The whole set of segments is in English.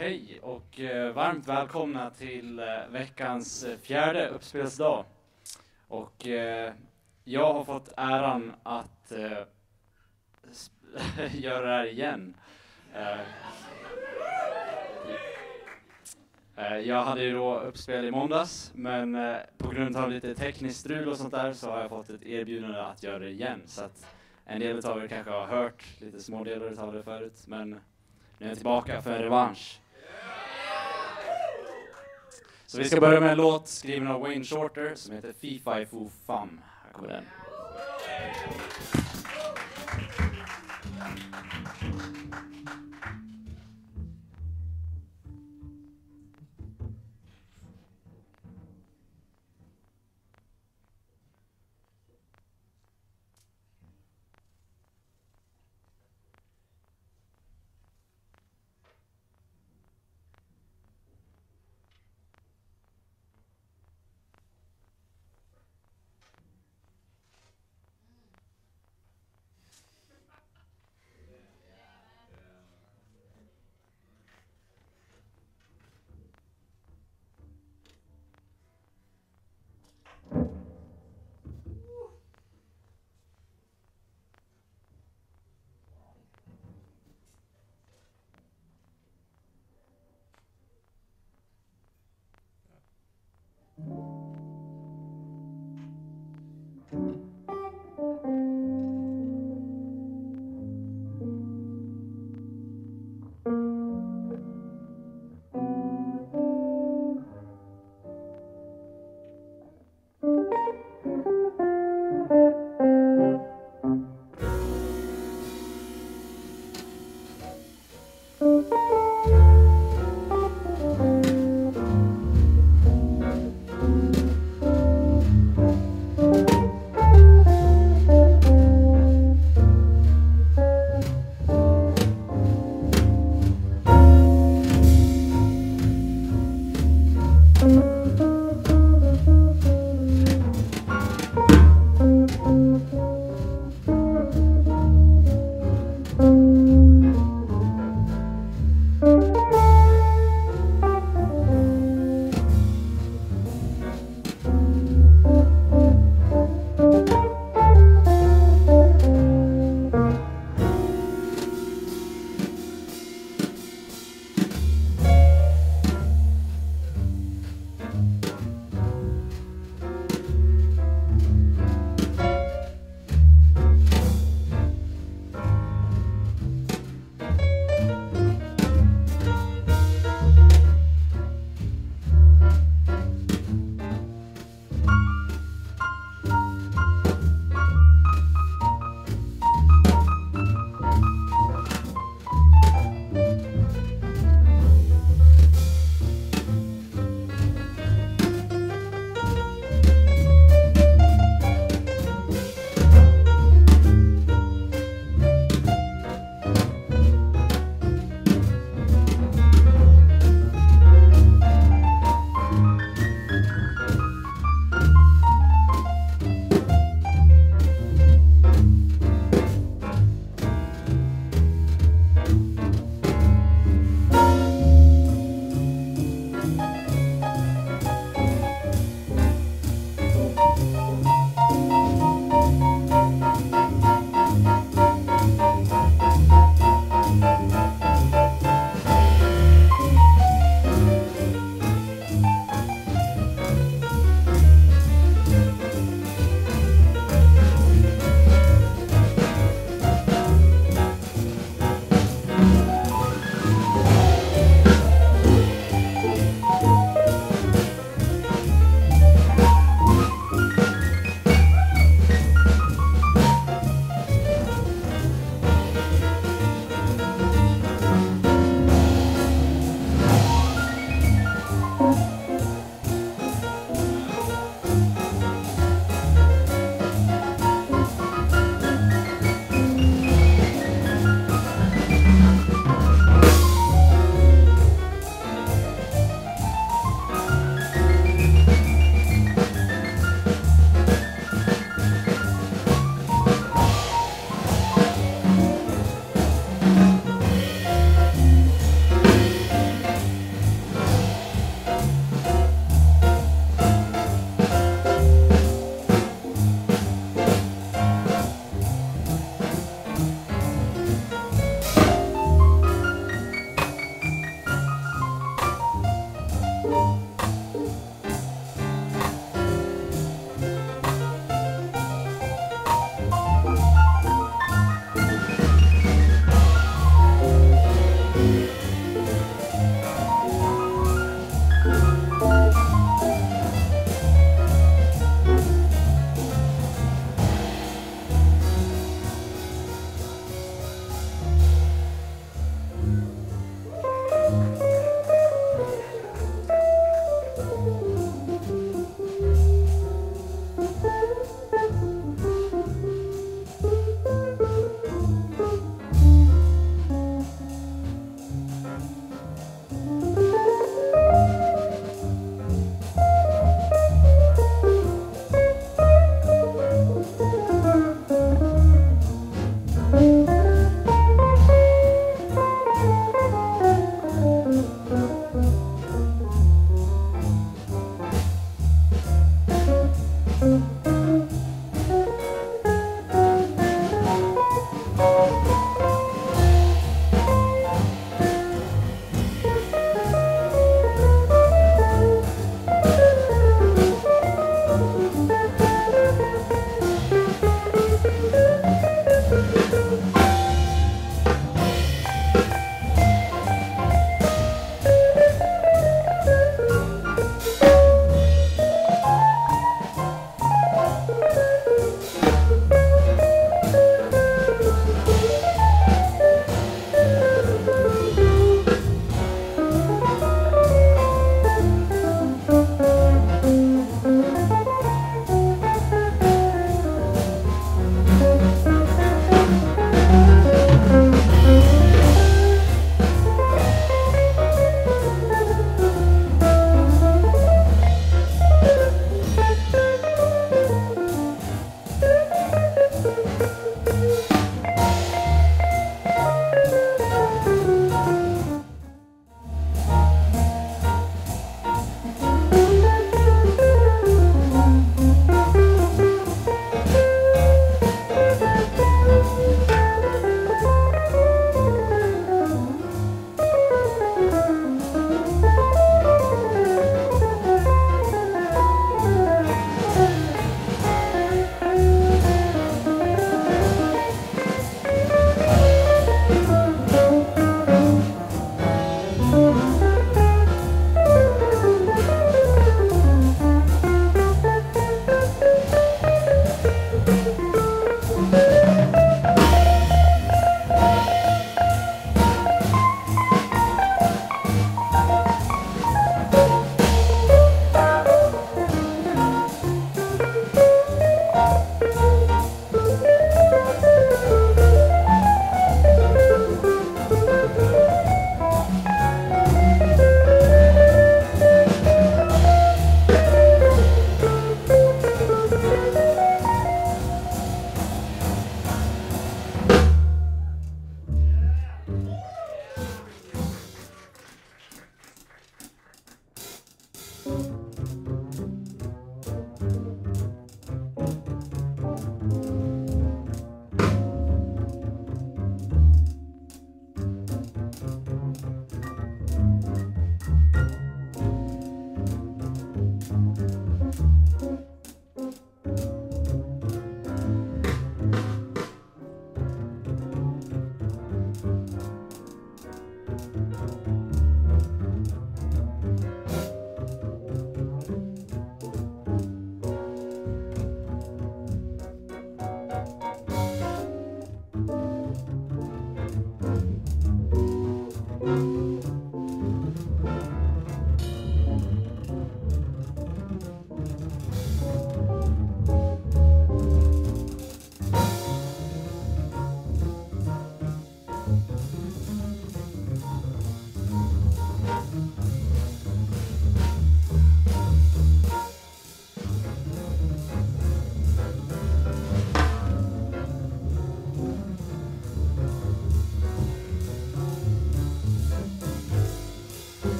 Hej och eh, varmt välkomna till eh, veckans eh, fjärde uppspelsdag. Och eh, jag har fått äran att eh, göra det här igen. Eh, eh, jag hade ju då uppspel i måndags, men eh, på grund av lite tekniskt strul och sånt där så har jag fått ett erbjudande att göra det igen. Så att en del av er kanske har hört lite små delar av det förut, men nu är jag tillbaka för revansch. Så vi ska börja med en låt skriven av Wayne Shorter som heter Fee Fi Foo Fum. Här kommer den.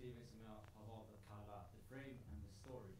experience now all the color, the frame, and the story.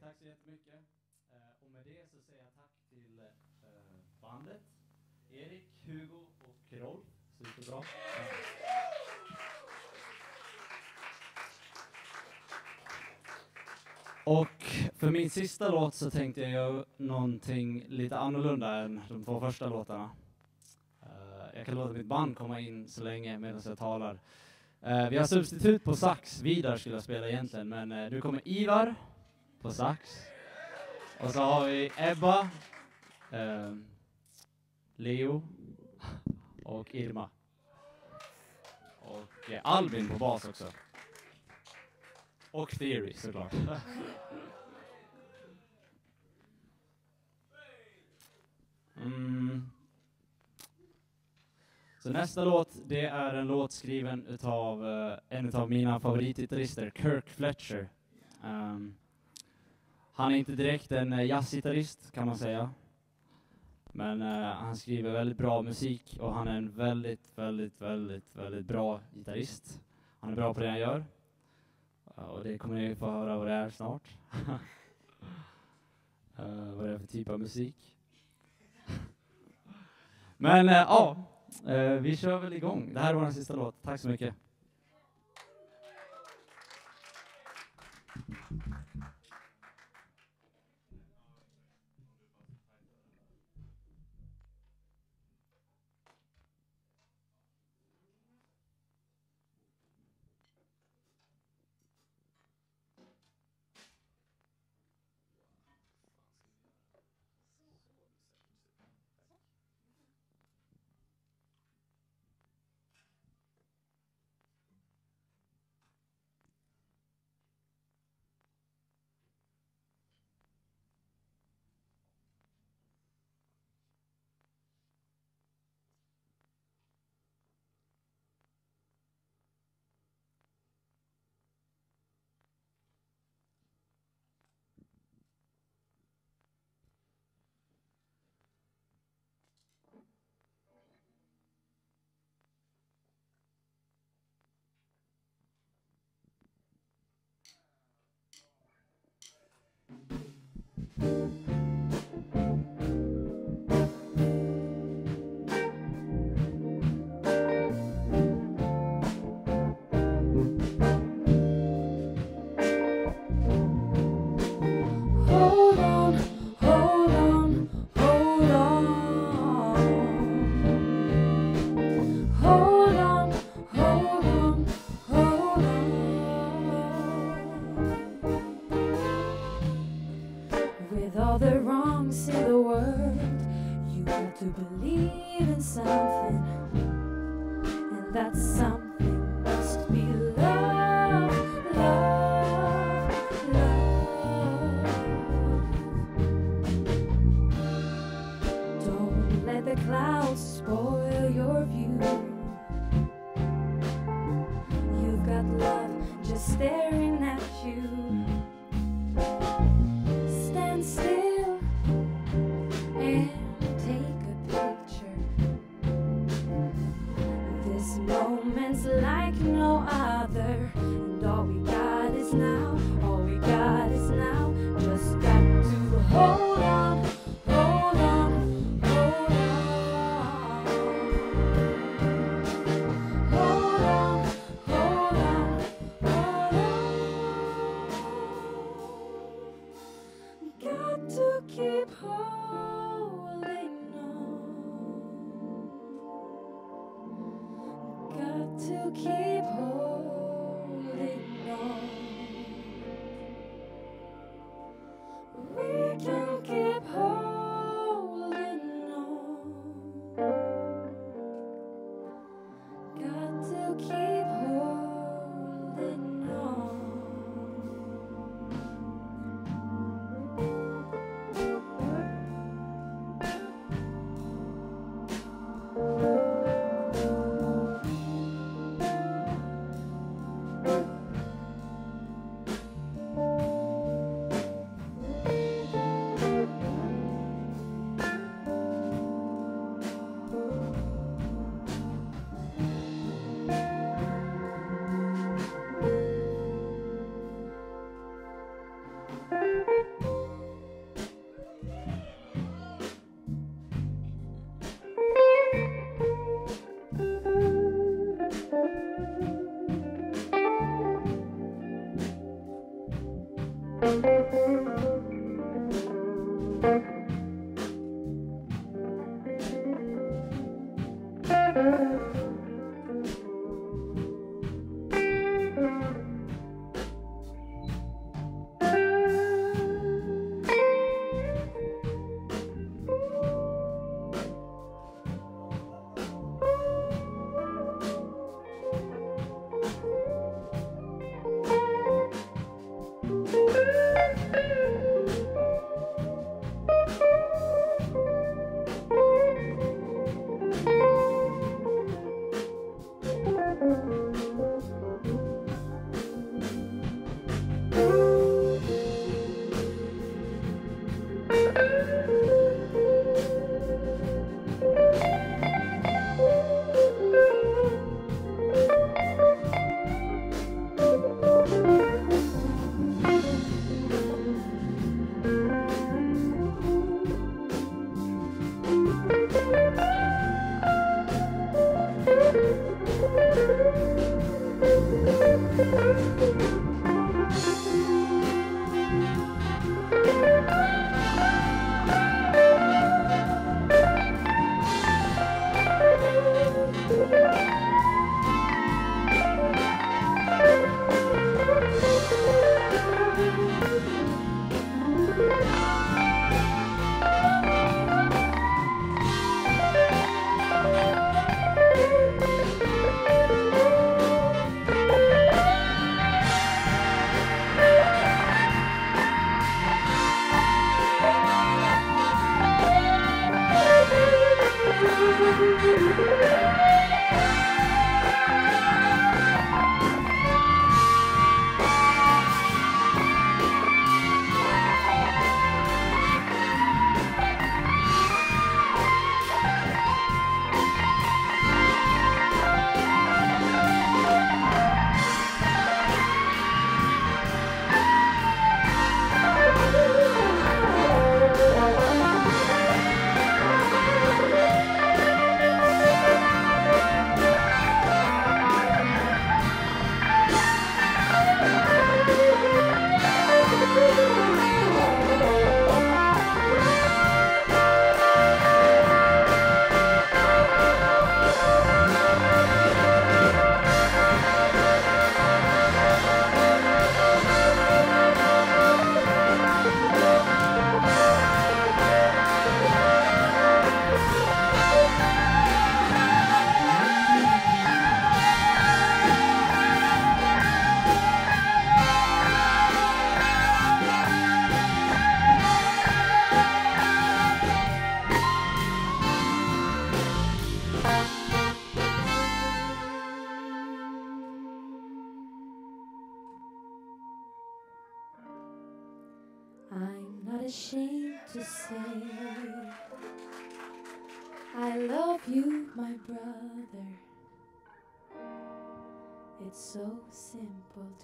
Tack så jättemycket. Eh, och med det så säger jag tack till eh, bandet, Erik, Hugo och Rolf. Superbra. Och för min sista låt så tänkte jag göra någonting lite annorlunda än de två första låtarna. Uh, jag kan låta mitt band komma in så länge medan jag talar. Uh, vi har substitut på sax, Vidar skulle jag spela egentligen, men eh, uh, nu kommer Ivar på sax. Och så har vi Ebba, eh, Leo och Irma. Och eh, Albin på bas också. Och Theory såklart. Mm. Så nästa låt, det är en låt skriven utav uh, en av mina favoritgitarrister, Kirk Fletcher. Um, han är inte direkt en eh, jazzgitarrist kan man säga. Men uh, han skriver väldigt bra musik och han är en väldigt, väldigt, väldigt, väldigt bra gitarrist. Han är bra på det han gör. Eh, och det kommer ni få höra vad det är snart. vad det är för typ av musik. Men ja, vi kör väl igång. Det här är vår sista låt. Tack så mycket.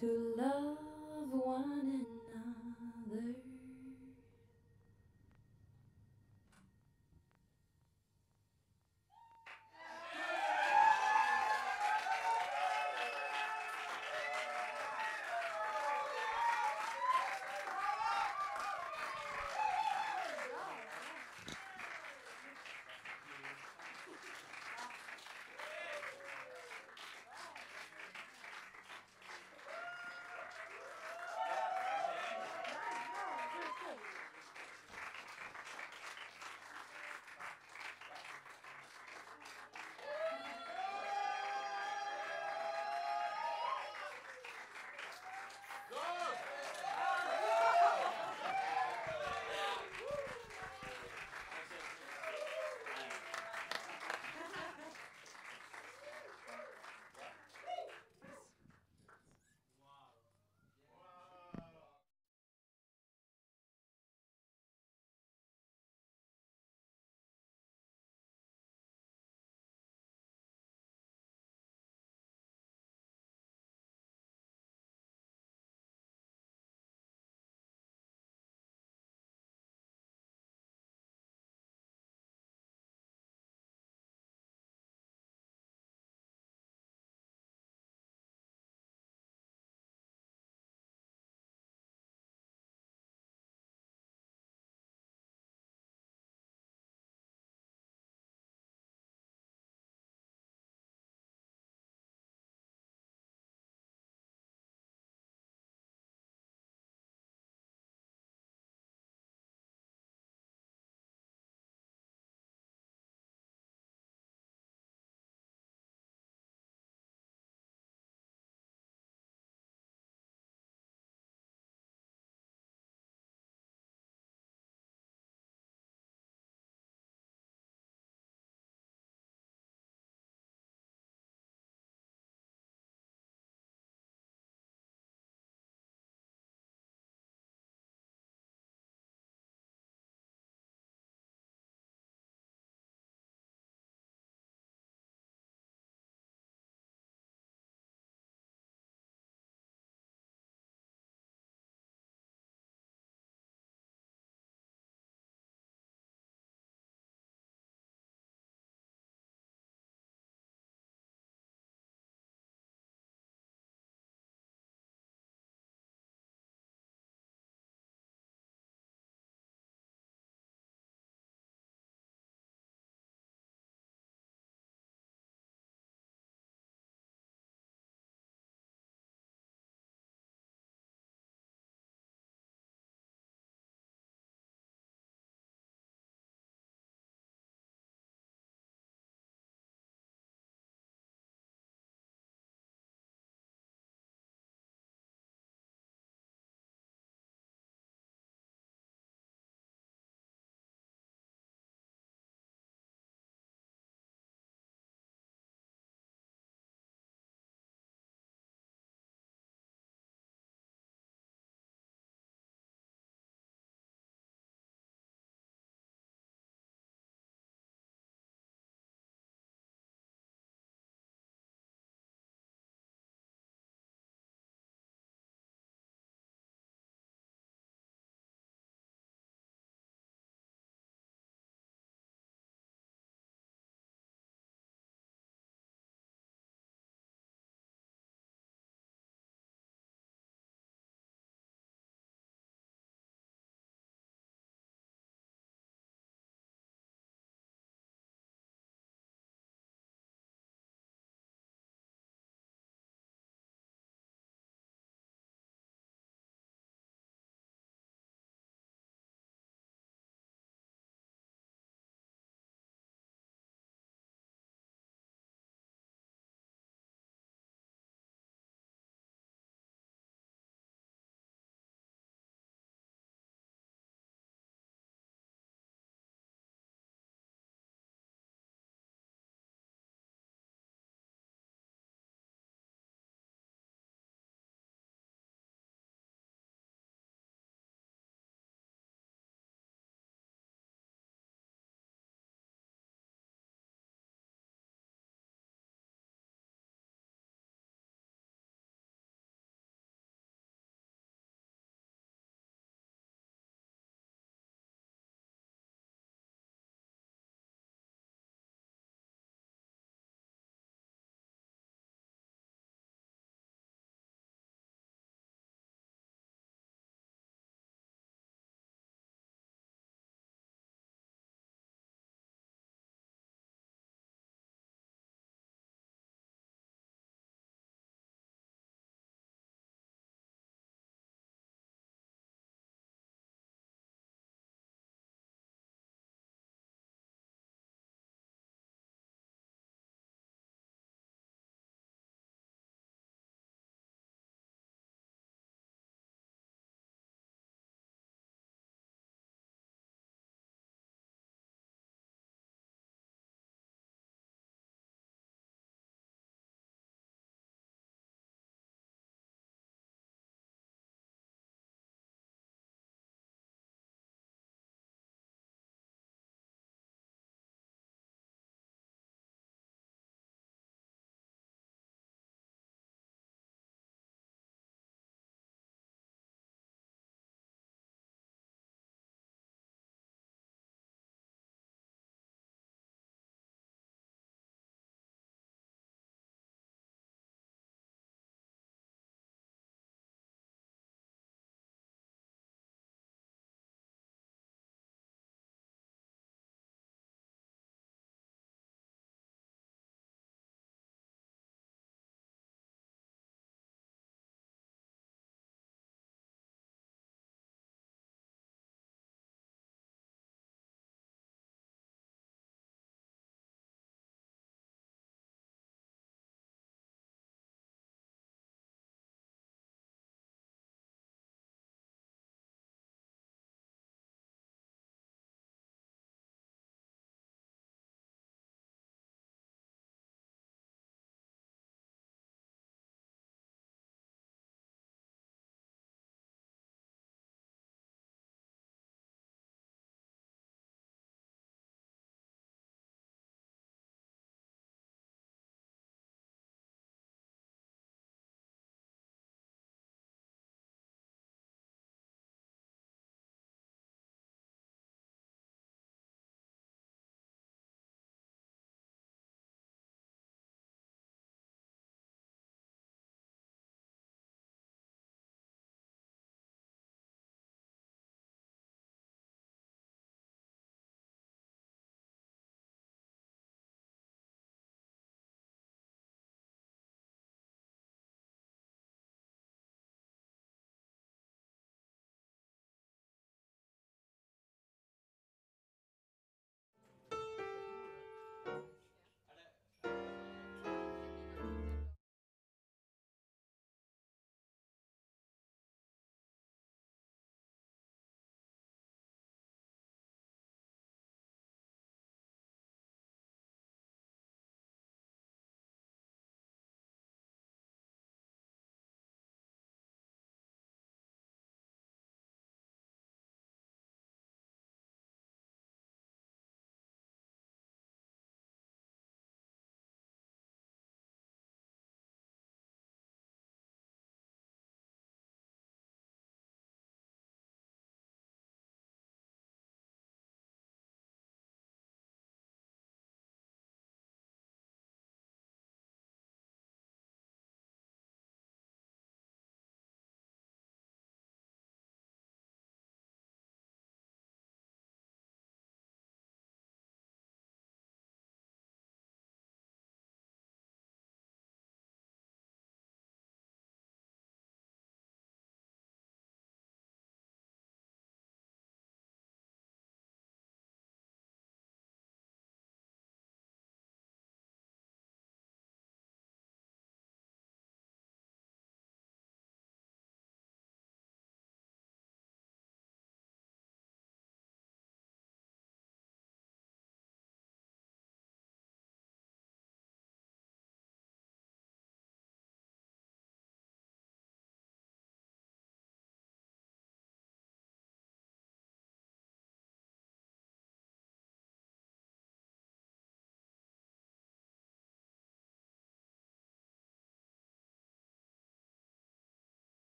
to love.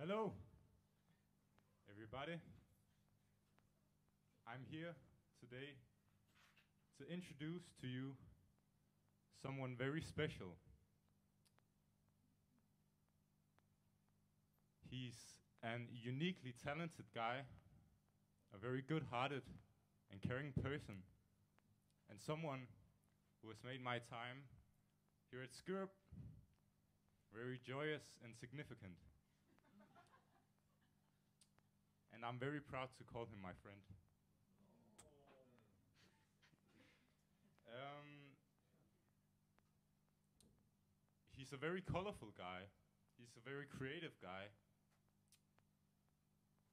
Hello, everybody. I'm here today to introduce to you someone very special. He's an uniquely talented guy, a very good hearted and caring person, and someone who has made my time here at Skurup very joyous and significant. And I'm very proud to call him my friend. Um, he's a very colorful guy. He's a very creative guy.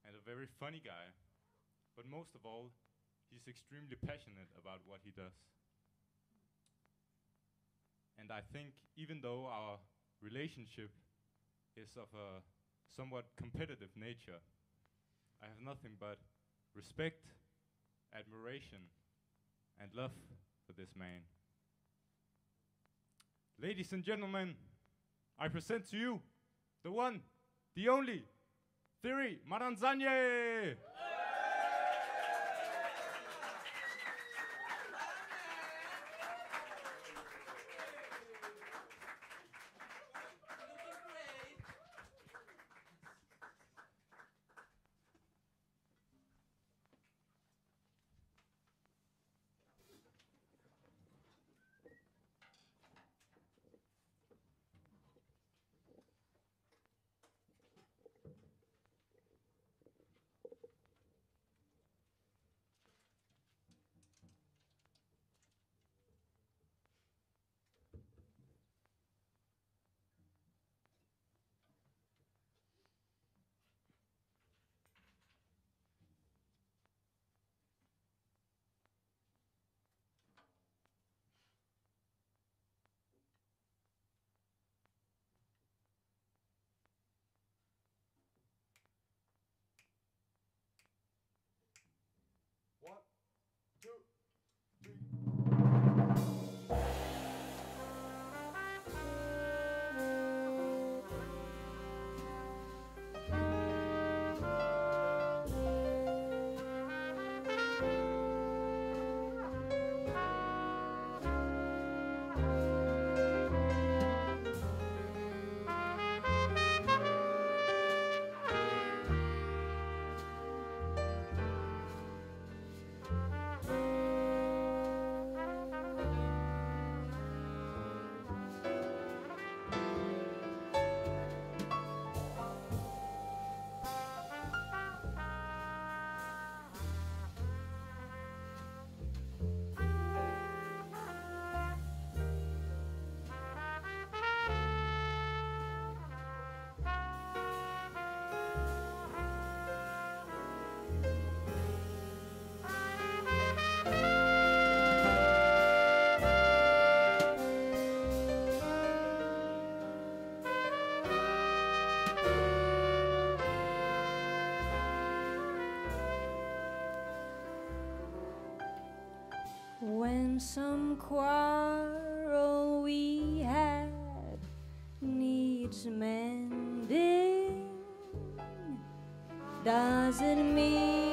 And a very funny guy. But most of all, he's extremely passionate about what he does. And I think even though our relationship is of a somewhat competitive nature, I have nothing but respect, admiration, and love for this man. Ladies and gentlemen, I present to you the one, the only, Thiery Marazanye! When some quarrel we had needs mending, does it mean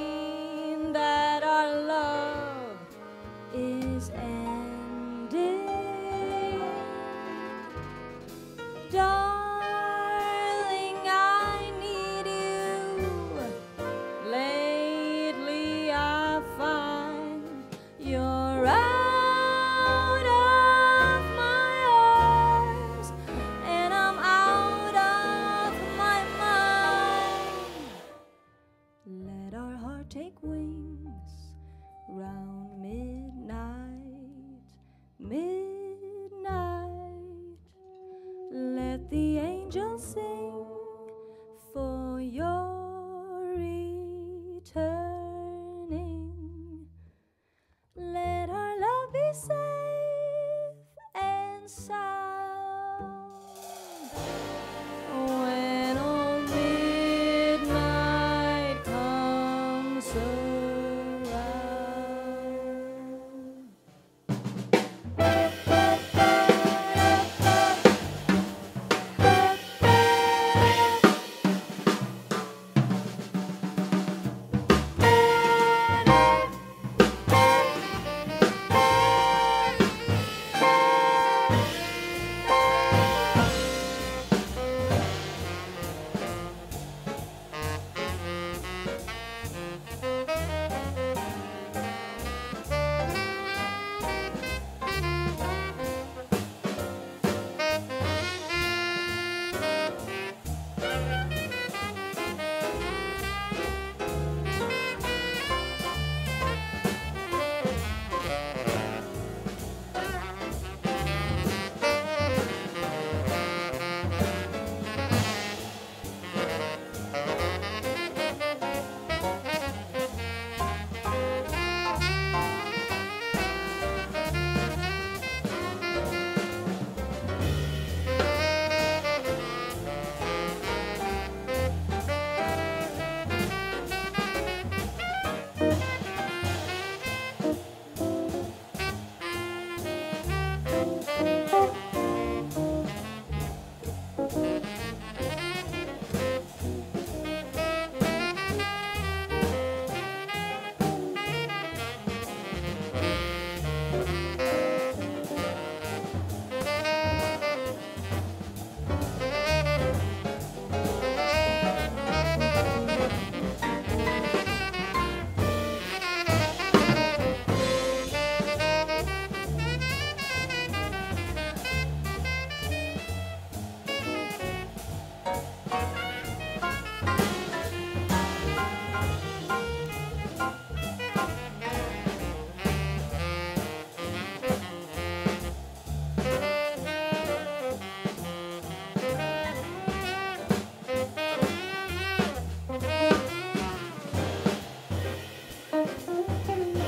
Hello.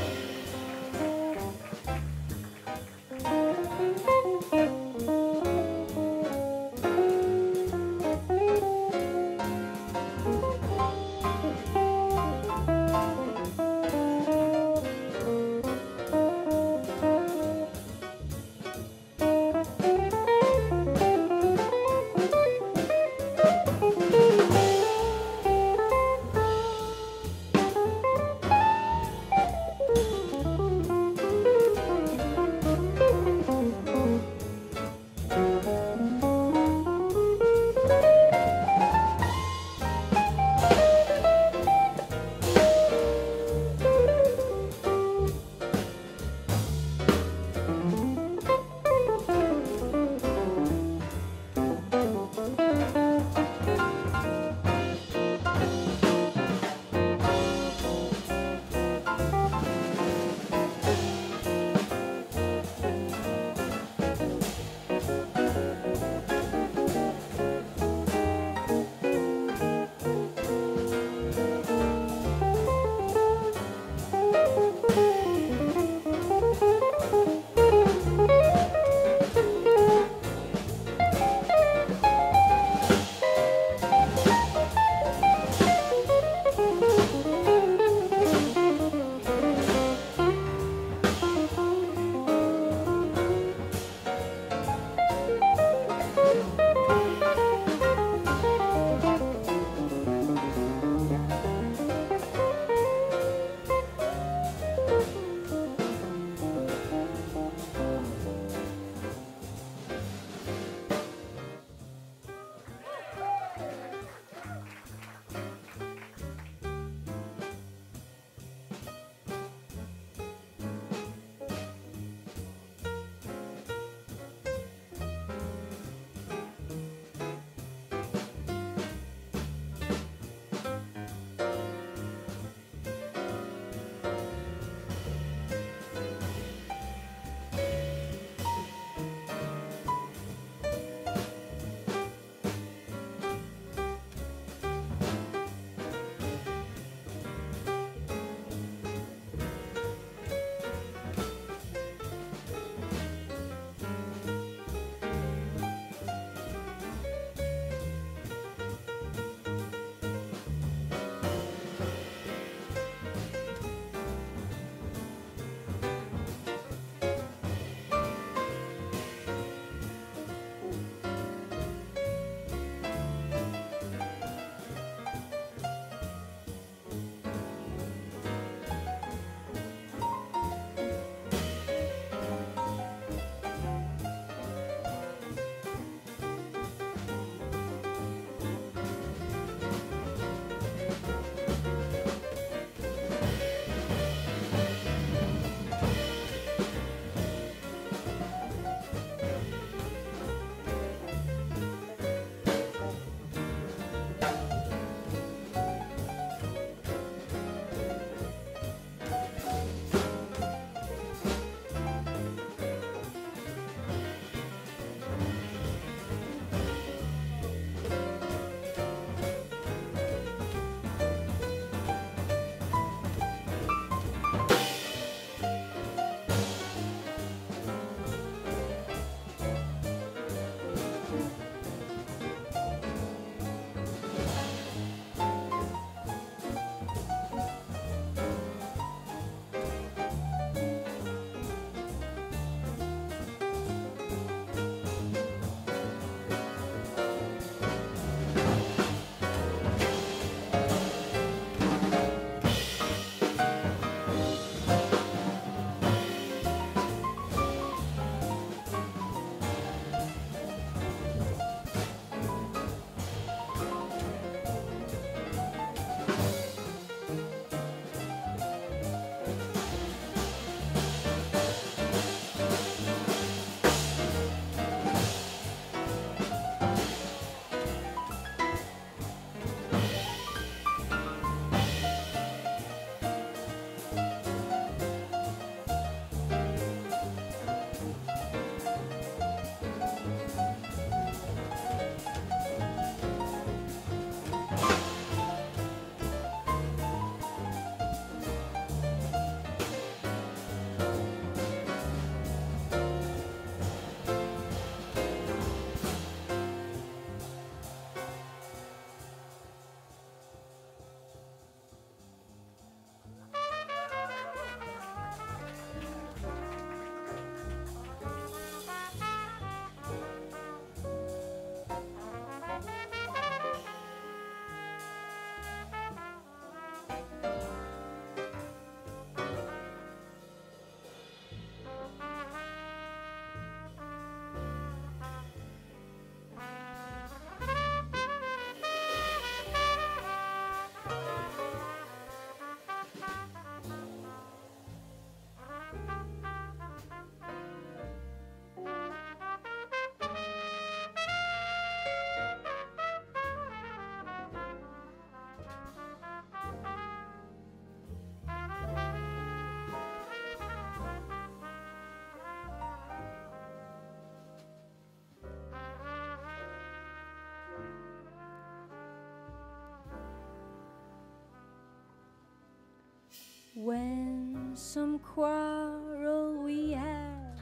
When some quarrel we had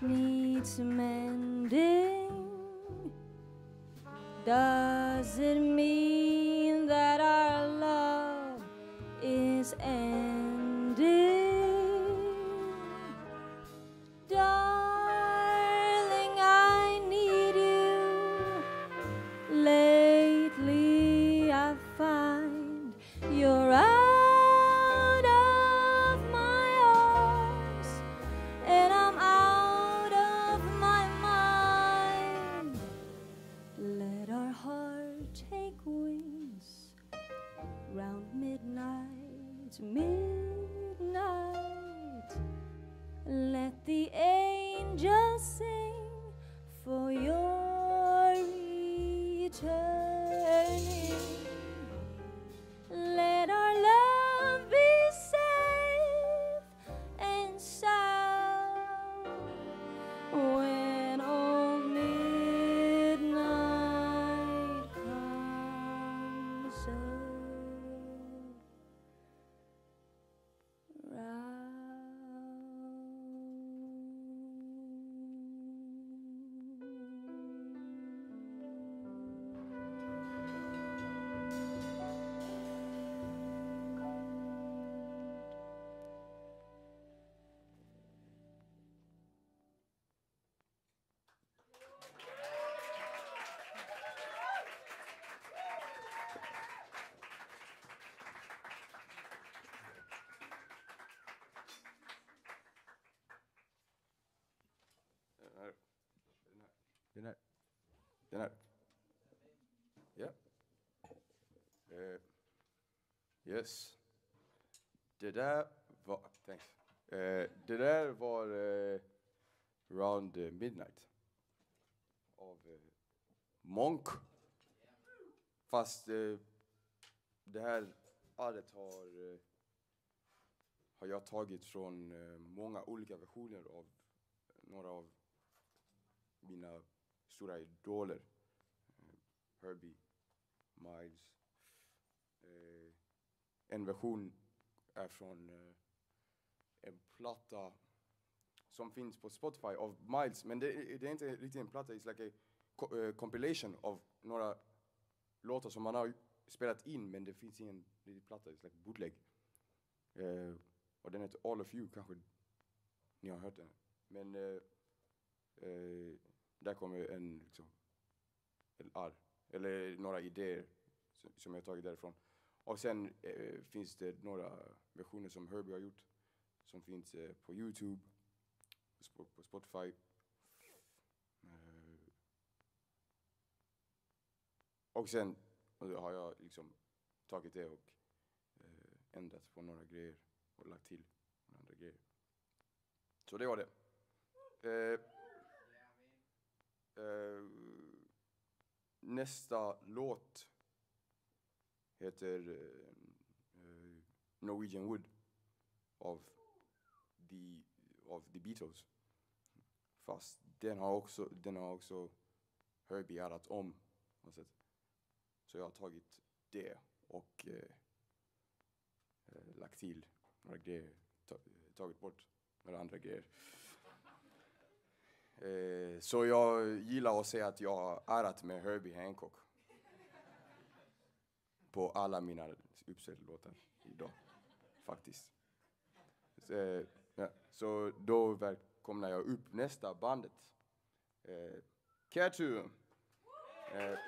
needs mending? Does it mean yes. Det där var... Thanks. Uh, det där var uh, Round Midnight. Av uh, Monk. Fast det här arret har, har jag tagit från många olika versioner av några av mina stora idoler. Herbie, Miles. Eh, en version är från uh, en platta som finns på Spotify av Miles, men det, det är inte riktigt en platta, it's like a co- uh, compilation av några låtar som man har spelat in, men det finns ingen riktig platta, it's like bootleg. Uh, och den heter All of you, kanske ni har hört den. Men där kommer en, liksom, eller, eller några idéer som, som jag tagit därifrån. Och sen eh, finns det några versioner som Herbie har gjort, som finns eh, på Youtube, på, Spotify. Eh, och sen har jag liksom tagit det och eh, ändrat på några grejer och lagt till några andra grejer. Så det var det. Eh, eh, nästa låt heter eh, eh, Norwegian Wood av the, av the Beatles. Fast den har också, den har också Herbie addat om. på något sätt. Så jag har tagit det och eh, eh, lagt till några grejer, ta, tagit bort några andra grejer. Eh, så jag gillar att säga att jag har arrat med Herbie Hancock. På alla mina uppsättade låtar idag, faktiskt. Så, ja, så då välkomnar jag upp nästa bandet. Eh, Katu. Eh,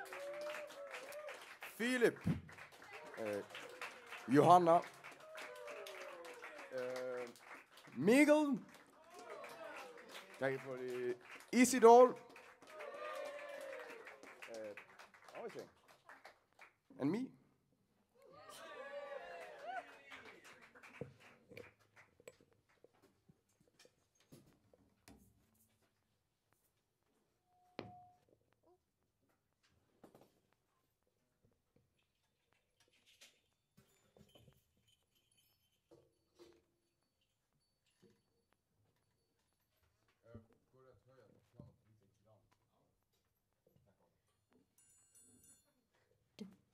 Filip. Eh, Johanna. Eh, Miguel. Tack för det. Isidor. Eh,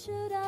should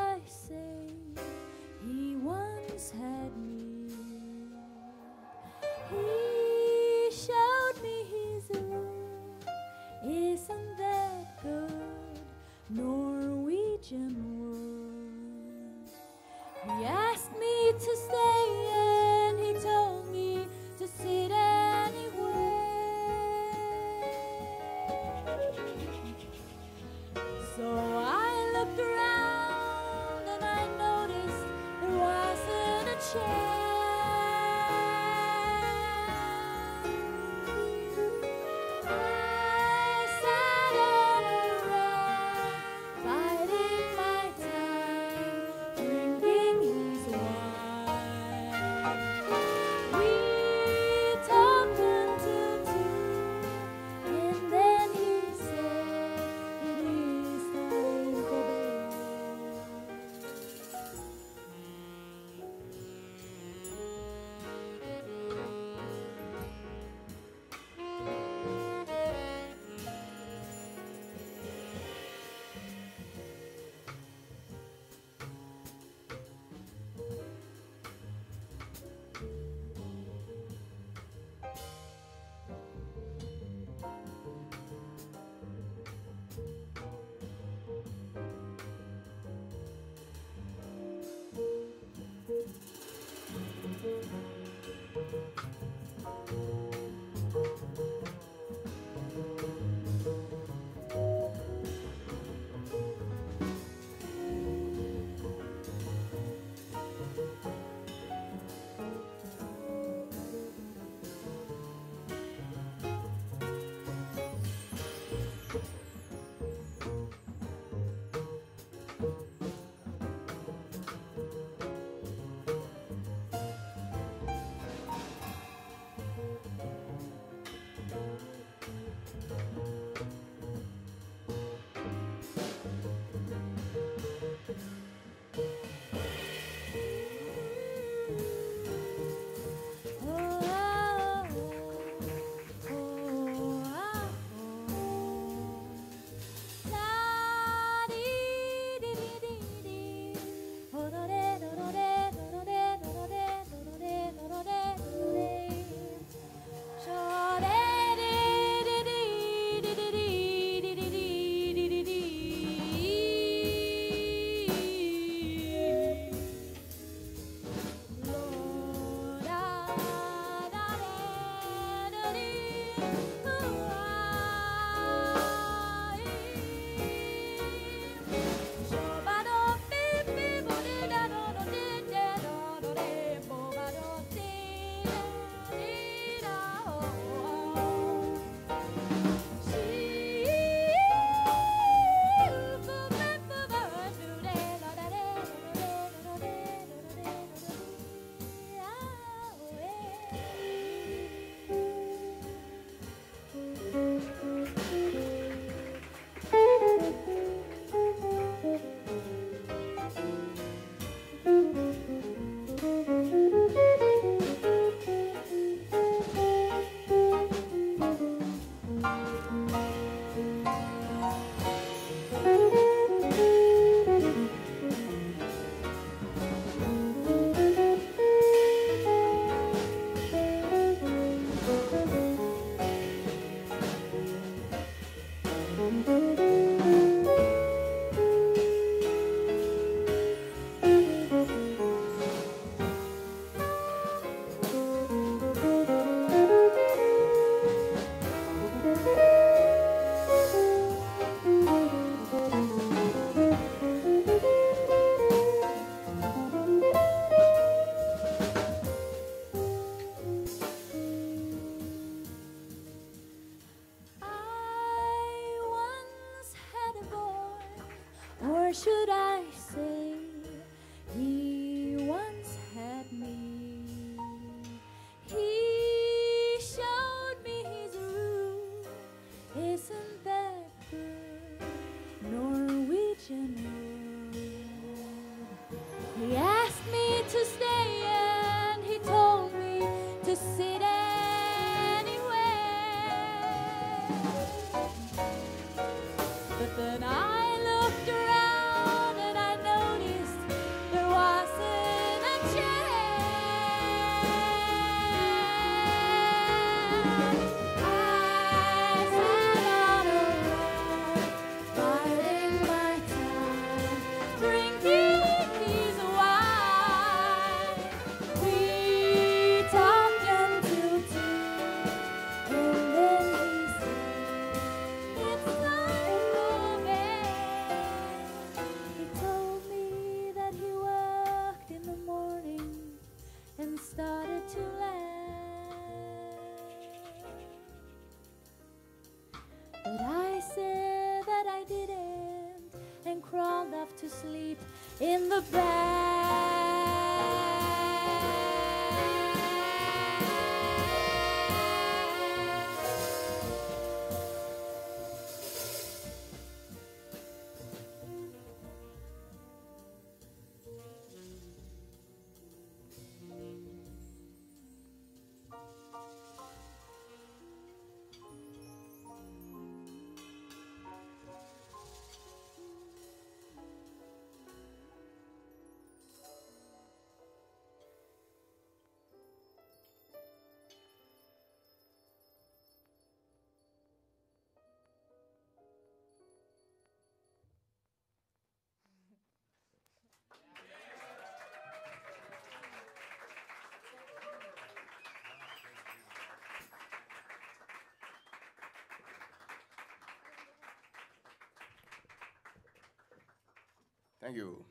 Thank you.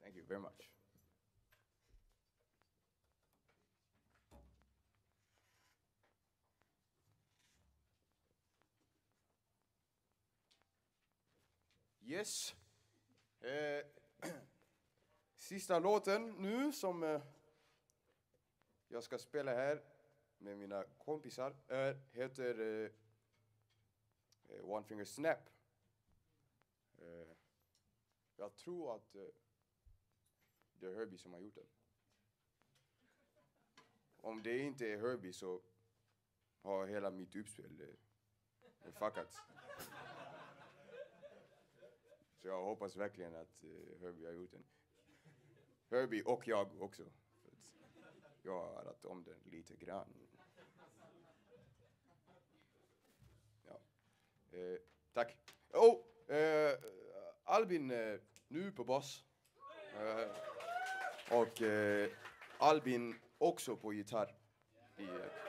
Thank you very much. Yes. Eh, sista låten nu som eh, jag ska spela här med mina kompisar är, heter eh, eh, One Finger Snap. Jag tror att eh, det är Herbie som har gjort den. Om det inte är Herbie så har hela mitt uppspel eh, fuckats. Så jag hoppas verkligen att eh, Herbie har gjort den. Herbie och jag också. Jag har arrat om den lite grann. Ja. Eh, tack. Oh, eh, Albin eh, nu på bas. Eh, och eh, Albin också på gitarr. I, eh,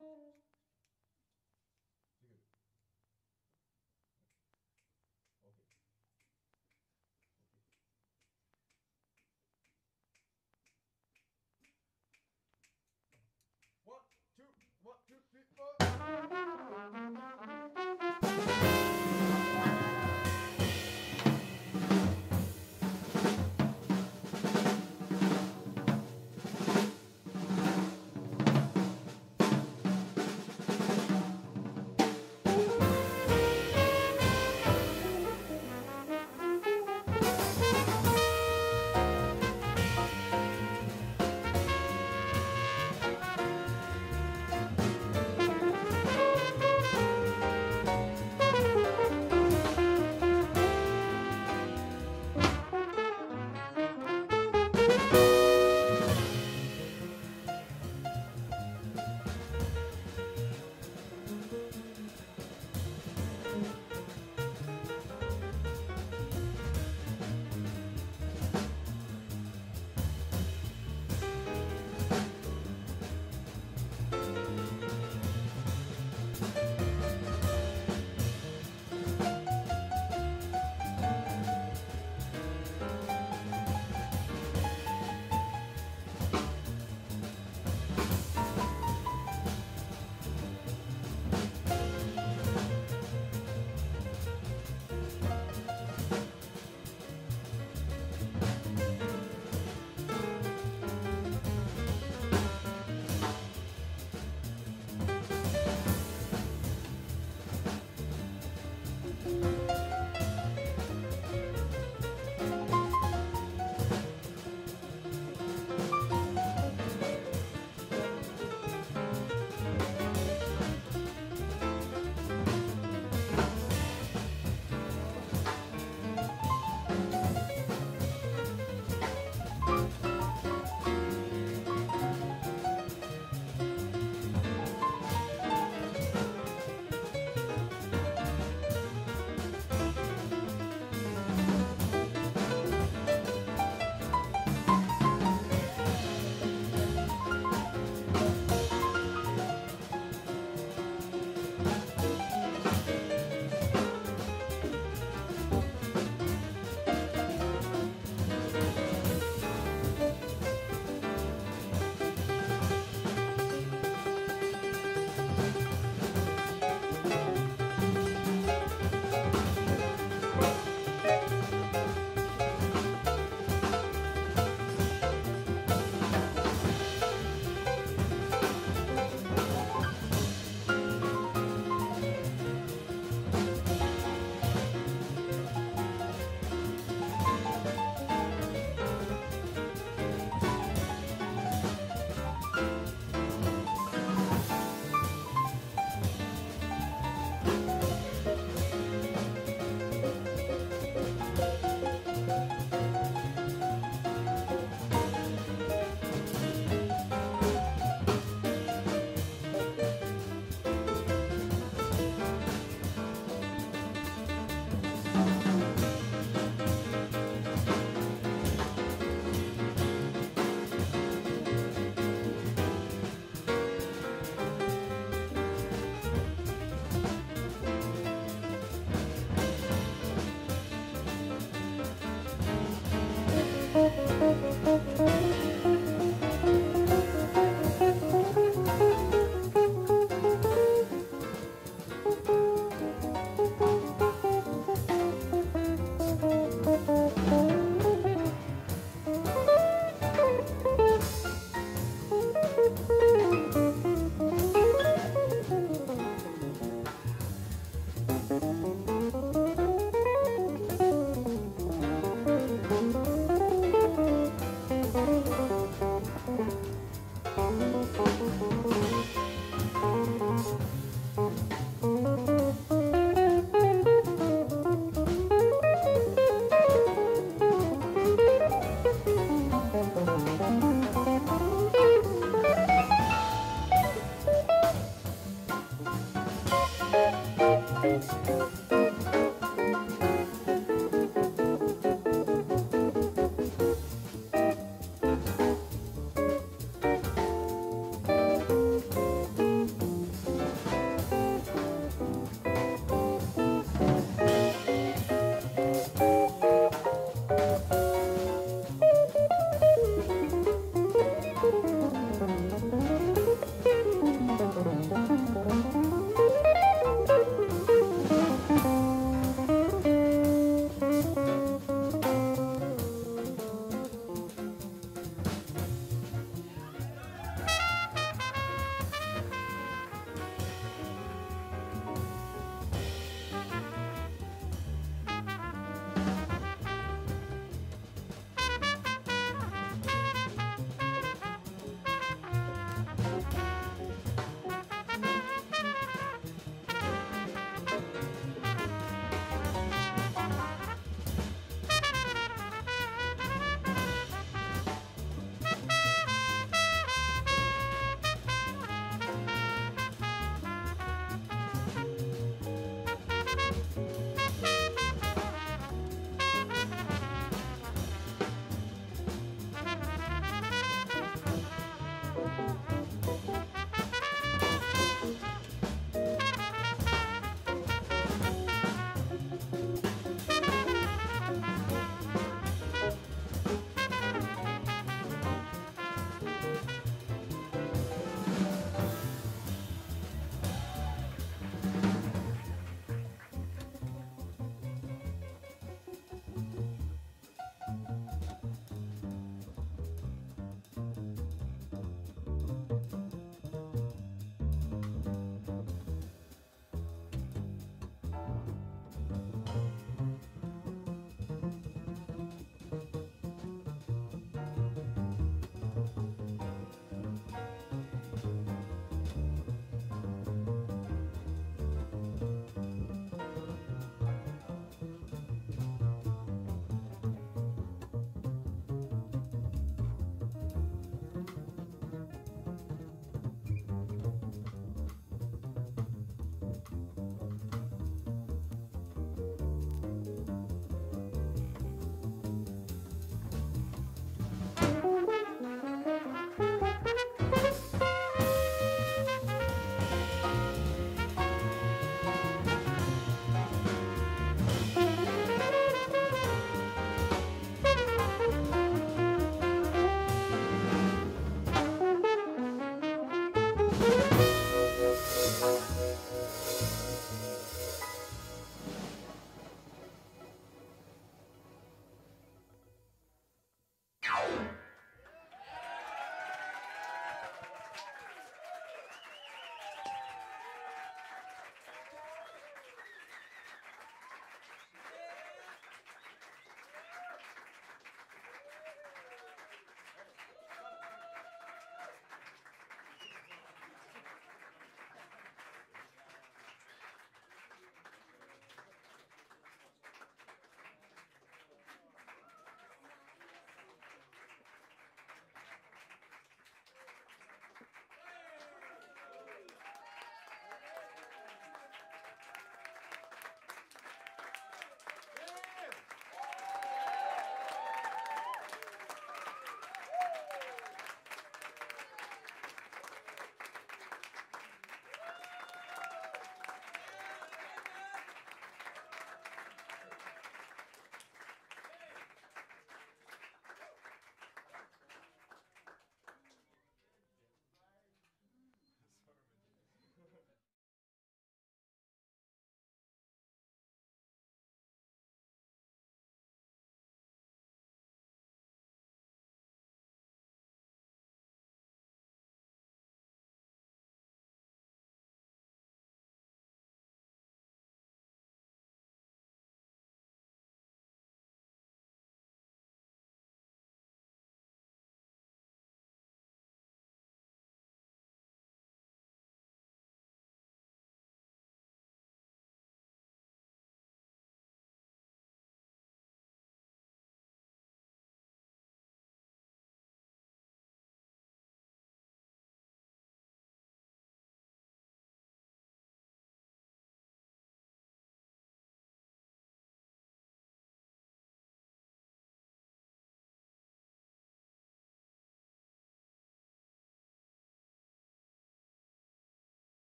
One,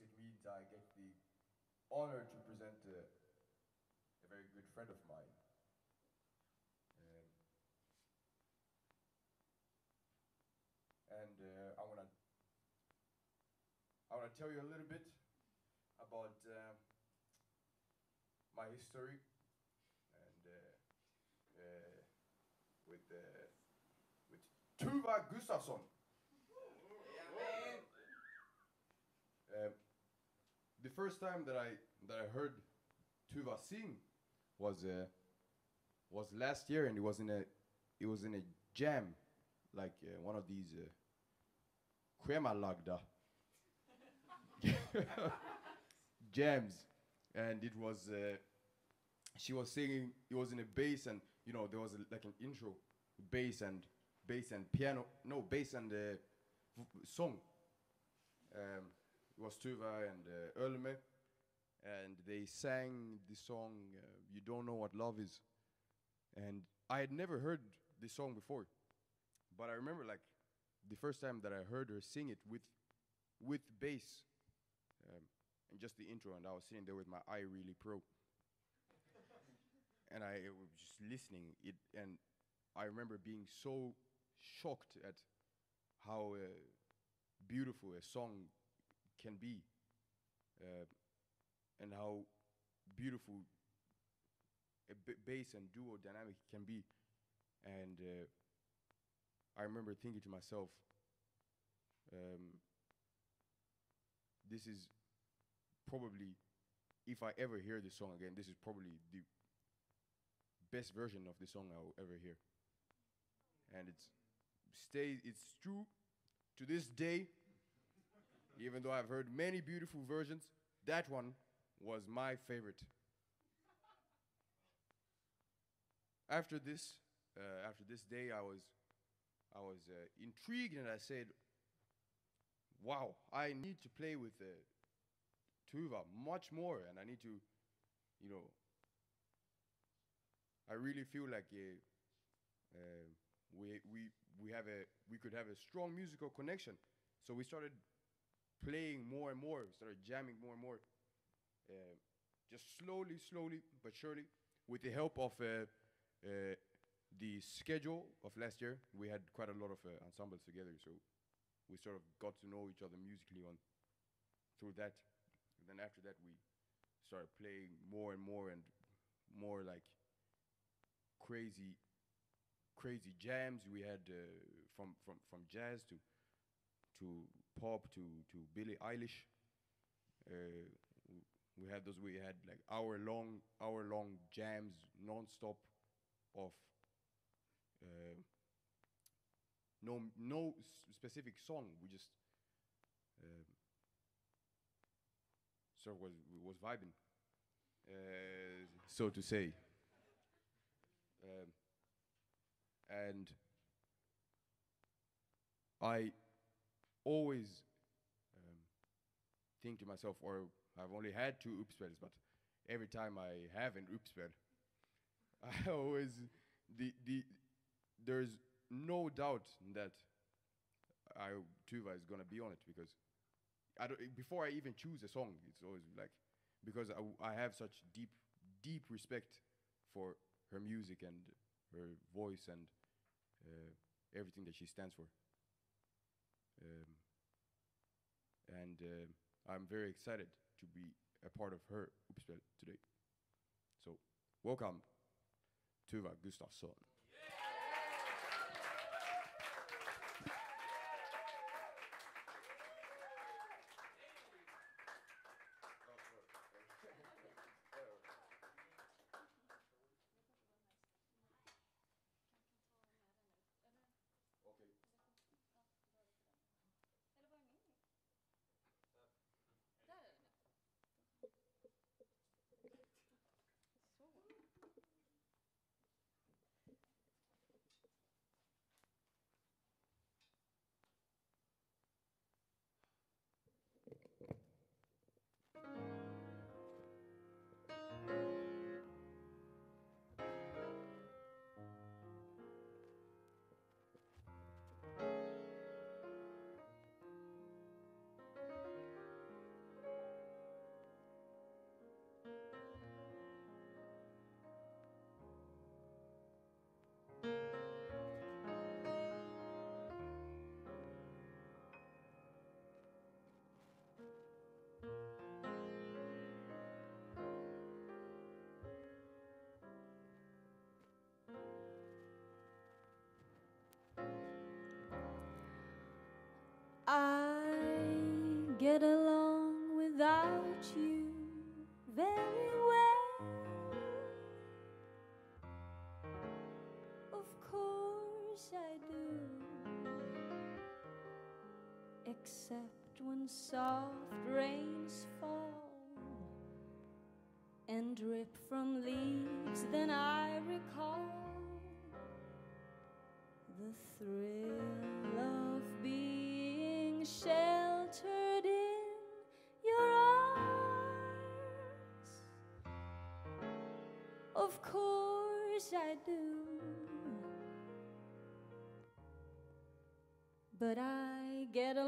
it means I get the honor to present uh, a very good friend of mine. Um, and uh, I wanna I wanna tell you a little bit about um, my history and uh, uh, with uh, with Tuva Gustavson. Um, the first time that I that I heard Tuva sing was uh, was last year, and it was in a it was in a jam, like uh, one of these uh, Lagda jams, and it was uh, she was singing. It was in a bass, and you know there was a, like an intro, bass and bass and piano. No bass and uh, song. Um, was Tuva and uh, Ölme, and they sang the song uh, "You Don't Know What Love Is," and I had never heard this song before, but I remember like the first time that I heard her sing it with with bass, um, and just the intro, and I was sitting there with my eye really pro, and I was just listening it, and I remember being so shocked at how uh, beautiful a song can be, uh, and how beautiful a b- bass and duo dynamic can be, and uh, I remember thinking to myself, um, this is probably, if I ever hear this song again, this is probably the best version of the song I'll ever hear. And it's stays, it's true to this day, even though I've heard many beautiful versions, that one was my favorite. After this, uh, after this day, I was, I was uh, intrigued, and I said, "Wow, I need to play with uh, Tuva much more, and I need to, you know, I really feel like uh, uh, we we we have a we could have a strong musical connection. So we started playing more and more, started jamming more and more, uh, just slowly, slowly but surely, with the help of uh, uh, the schedule of last year. We had quite a lot of uh, ensembles together, so we sort of got to know each other musically on through that. And then after that, we started playing more and more and more like crazy, crazy jams. We had uh, from from from jazz to to pop to to Billie Eilish. Uh, we had those. We had like hour long, hour long jams non-stop of uh, no no specific song. We just um, sort of was was vibing, uh, so to say. Um, and I always um, think to myself, or I've only had two uppspels, but every time I have an uppspel, I always the the there's no doubt that I Tuva is gonna be on it because I don't, before I even choose a song, it's always like because I, I have such deep deep respect for her music and her voice and uh, everything that she stands for. Um, and uh, I'm very excited to be a part of her today. So, welcome, Tuva Gustavson. Get along without you very well. Of course I do. Except when soft rains fall Of course I do. But I get along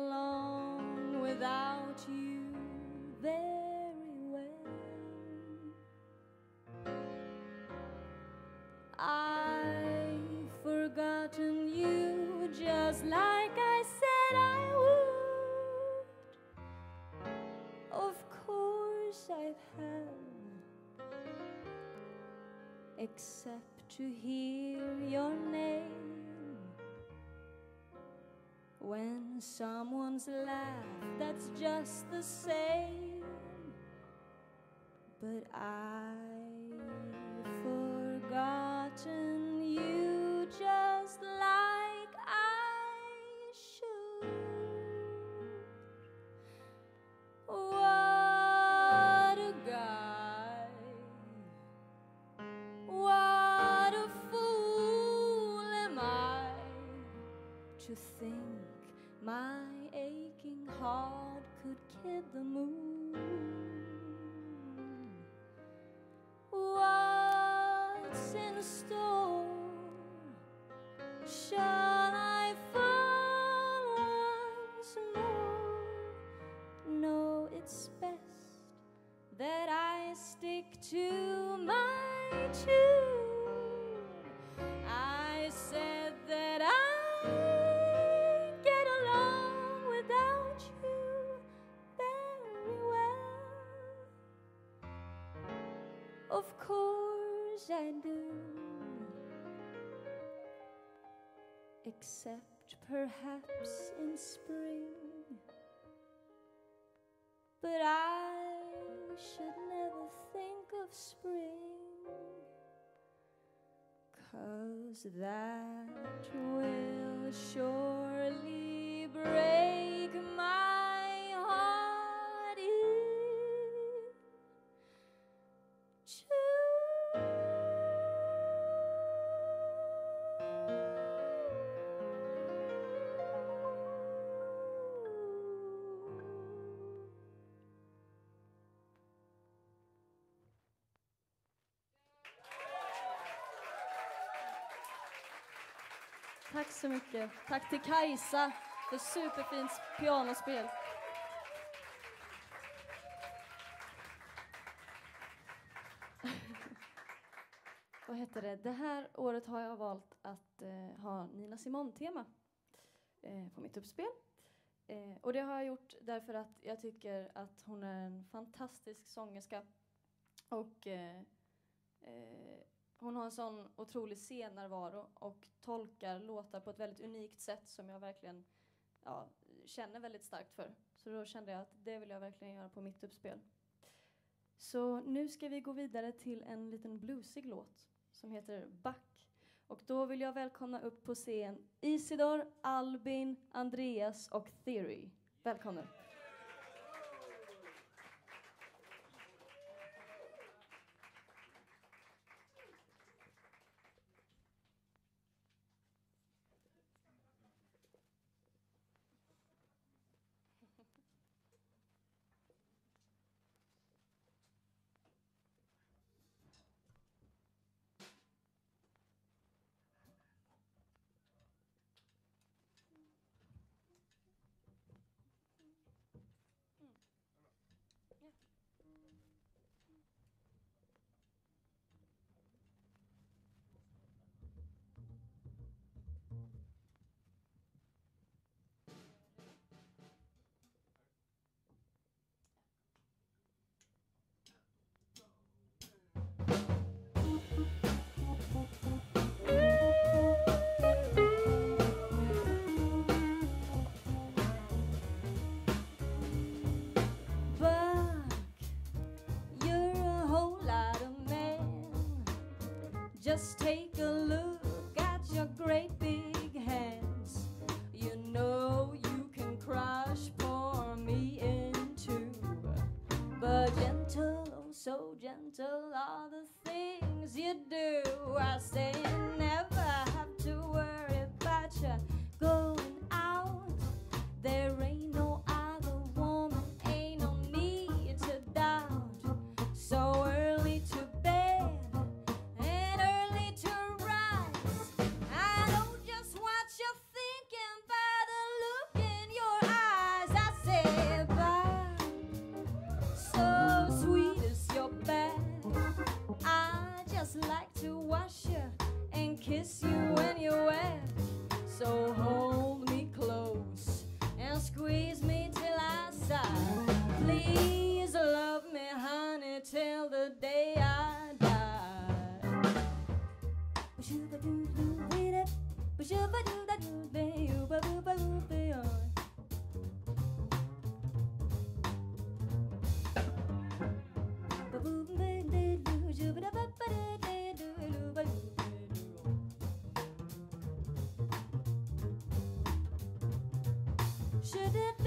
except to hear your name. When someone's laugh, that's just the same. Of course I do. Except perhaps in spring. Cause that will surely break Tack så mycket. Tack till Kajsa för superfint pianospel. Vad heter det? Det här året har jag valt att eh, ha Nina Simon-tema eh, på mitt uppspel. Eh, och det har jag gjort därför att jag tycker att hon är en fantastisk sångerska. Och eh, eh, hon har en sån otrolig scennärvaro och tolkar låtar på ett väldigt unikt sätt som jag verkligen ja, känner väldigt starkt för. Så då kände jag att det vill jag verkligen göra på mitt uppspel. Så nu ska vi gå vidare till en liten bluesig låt som heter Back. Och då vill jag välkomna upp på scen Isidor, Albin, Andreas och Theory. Välkomna. Just take a look should it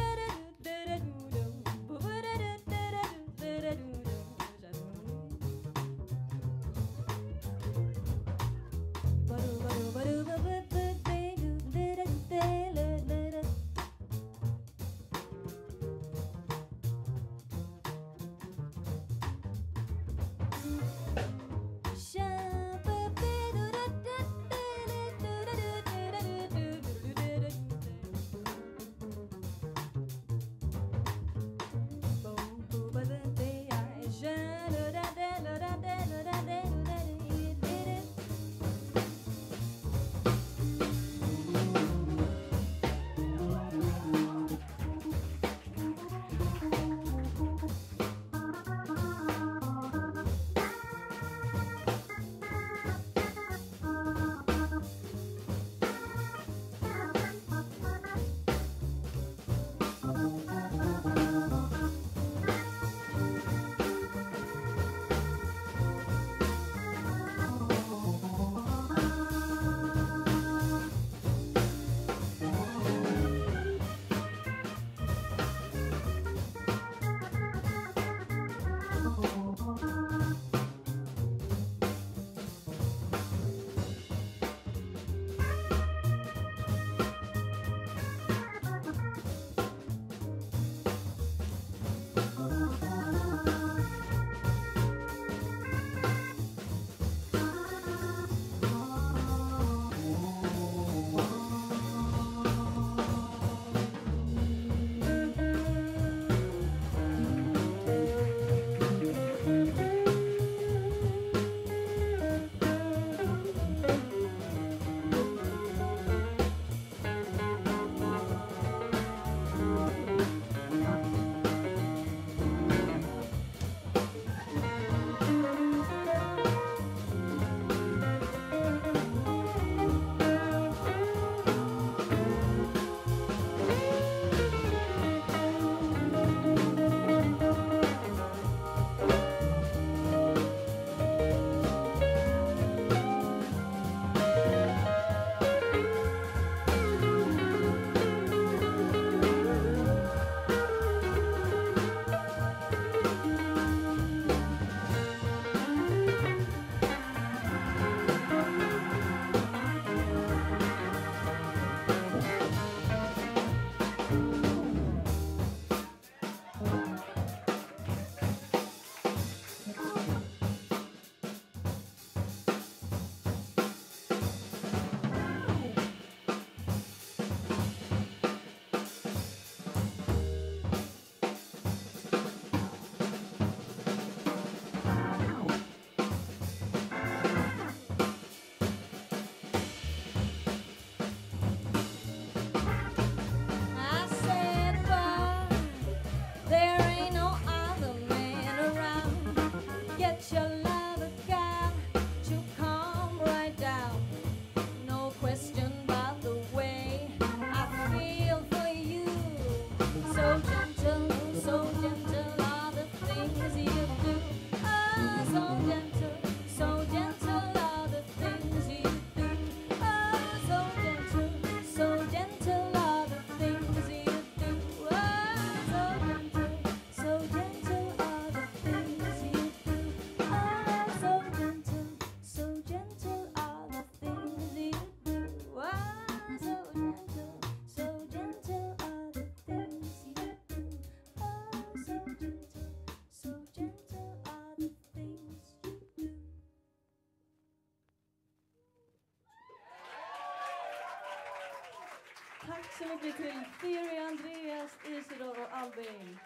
Tack så mycket till Theory, Andreas, Isidor och Albin.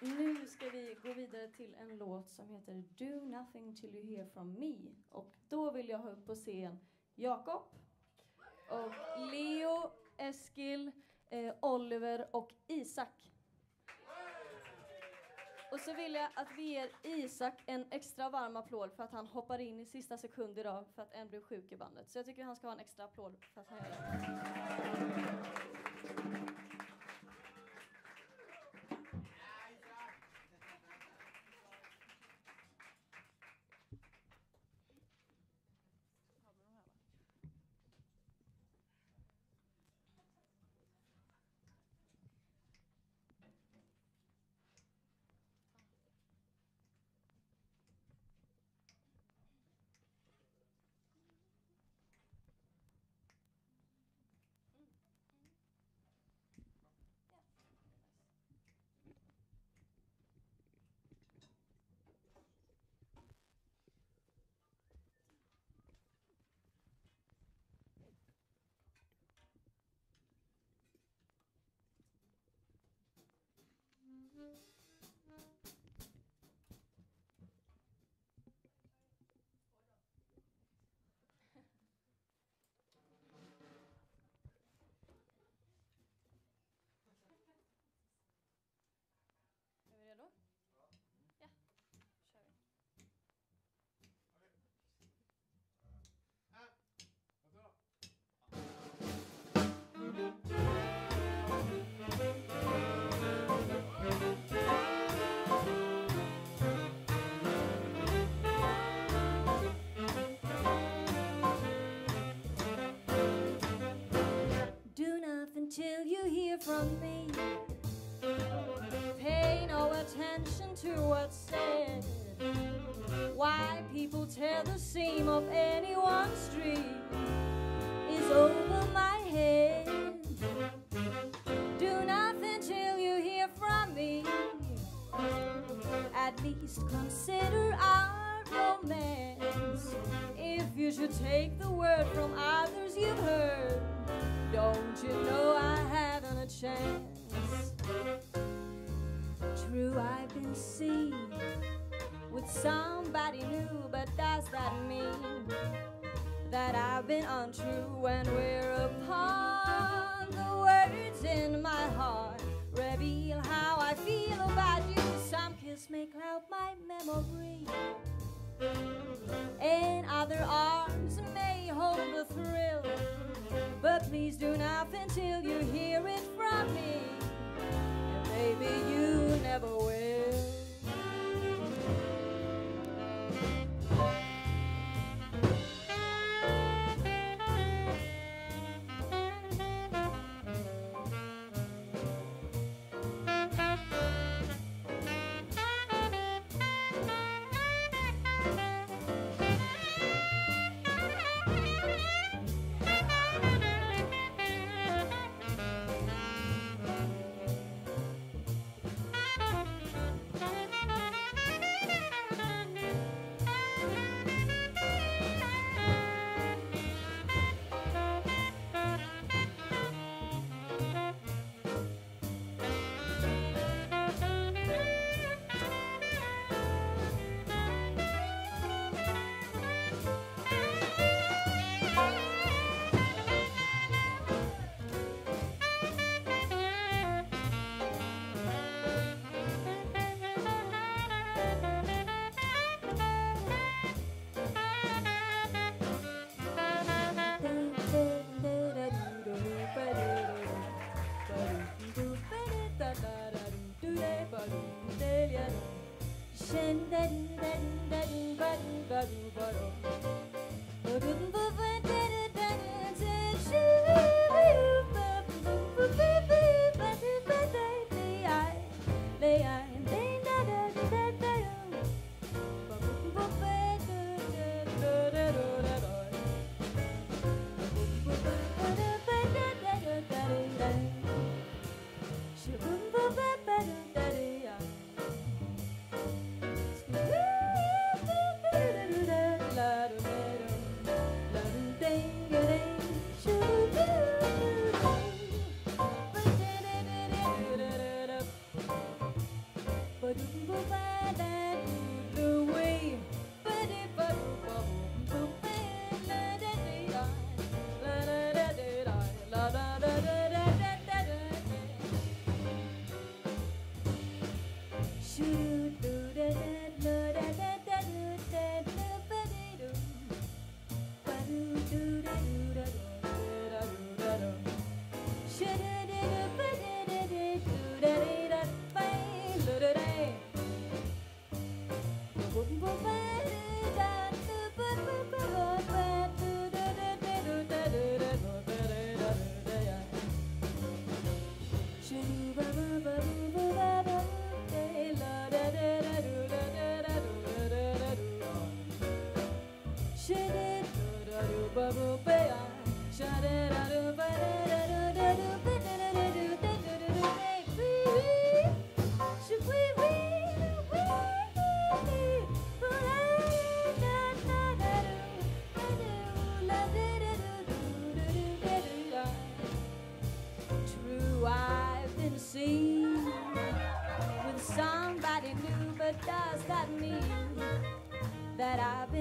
Nu ska vi gå vidare till en låt som heter Do Nothing Till You Hear From Me. Och då vill jag ha upp på scen Jakob och Leo, Eskil, eh, Oliver och Isak. Och så vill jag att vi ger Isak en extra varm applåd för att han hoppar in i sista sekund idag för att en blev sjuk i bandet. Så jag tycker han ska ha en extra applåd för att han gör det. Är from me. Pay no attention to what's said. Why people tear the seam of anyone's untrue when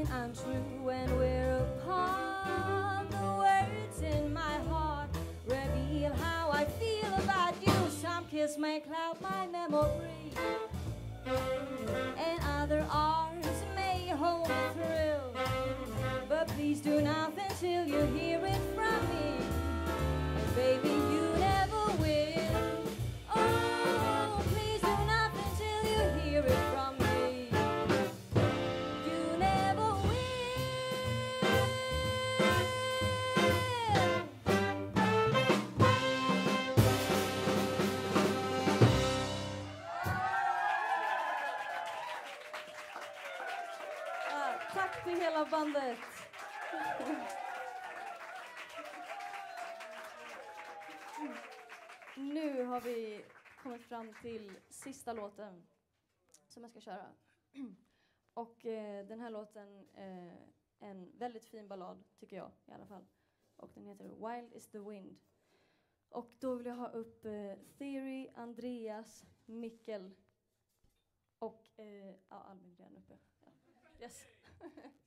that I've har vi kommit fram till sista låten som jag ska köra. Och eh, den här låten är en väldigt fin ballad, tycker jag i alla fall. Och den heter Wild is the wind. Och då vill jag ha upp eh, Theory, Andreas, Mikkel och eh, ja, Albin redan uppe. Ja. Yes.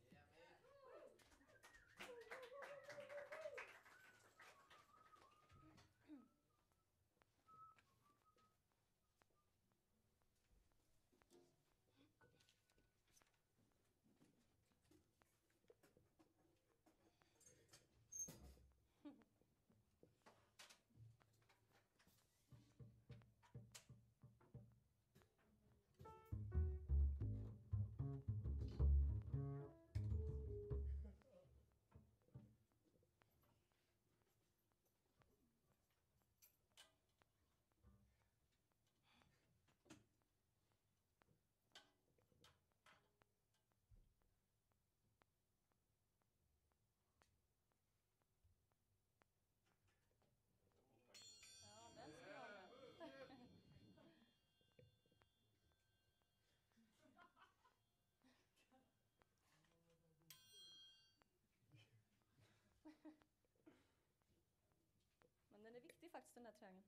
den där triangeln.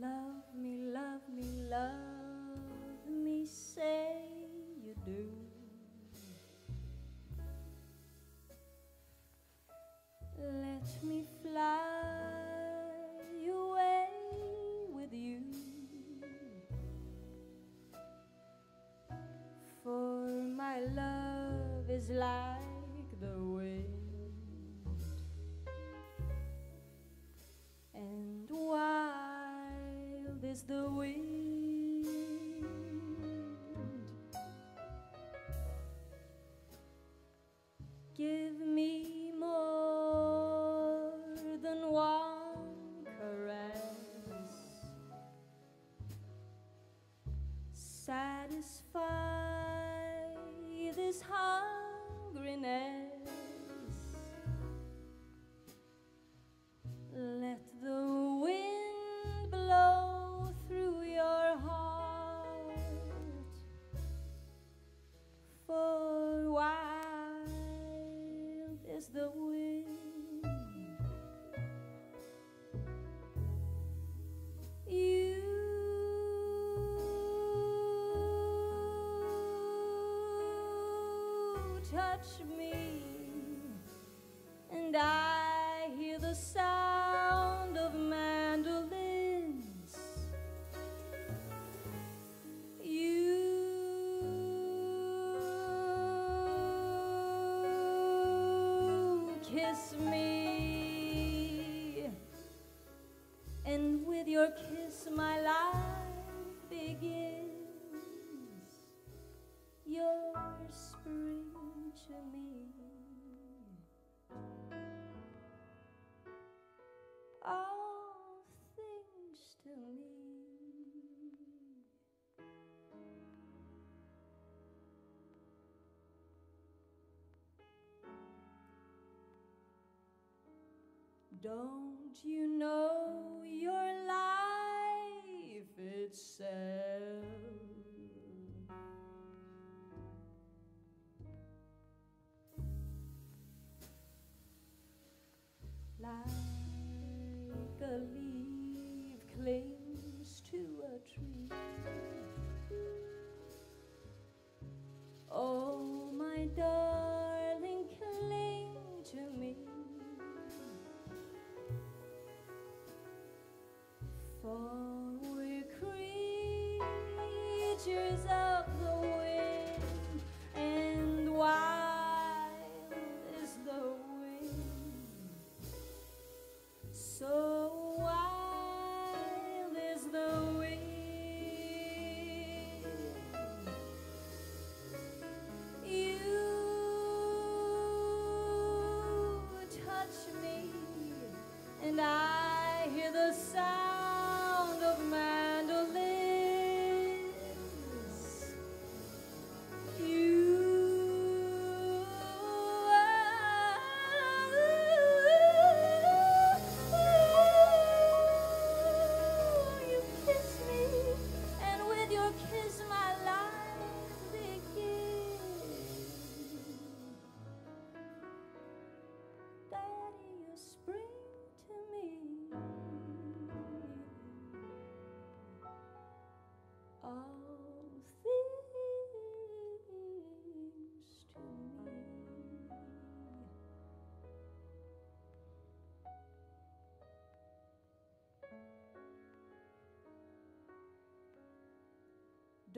Love me, love me, love me, say you do. Let me fly away with you. For my love is like the wind and is the wind. Give Don't you know your life itself? Life.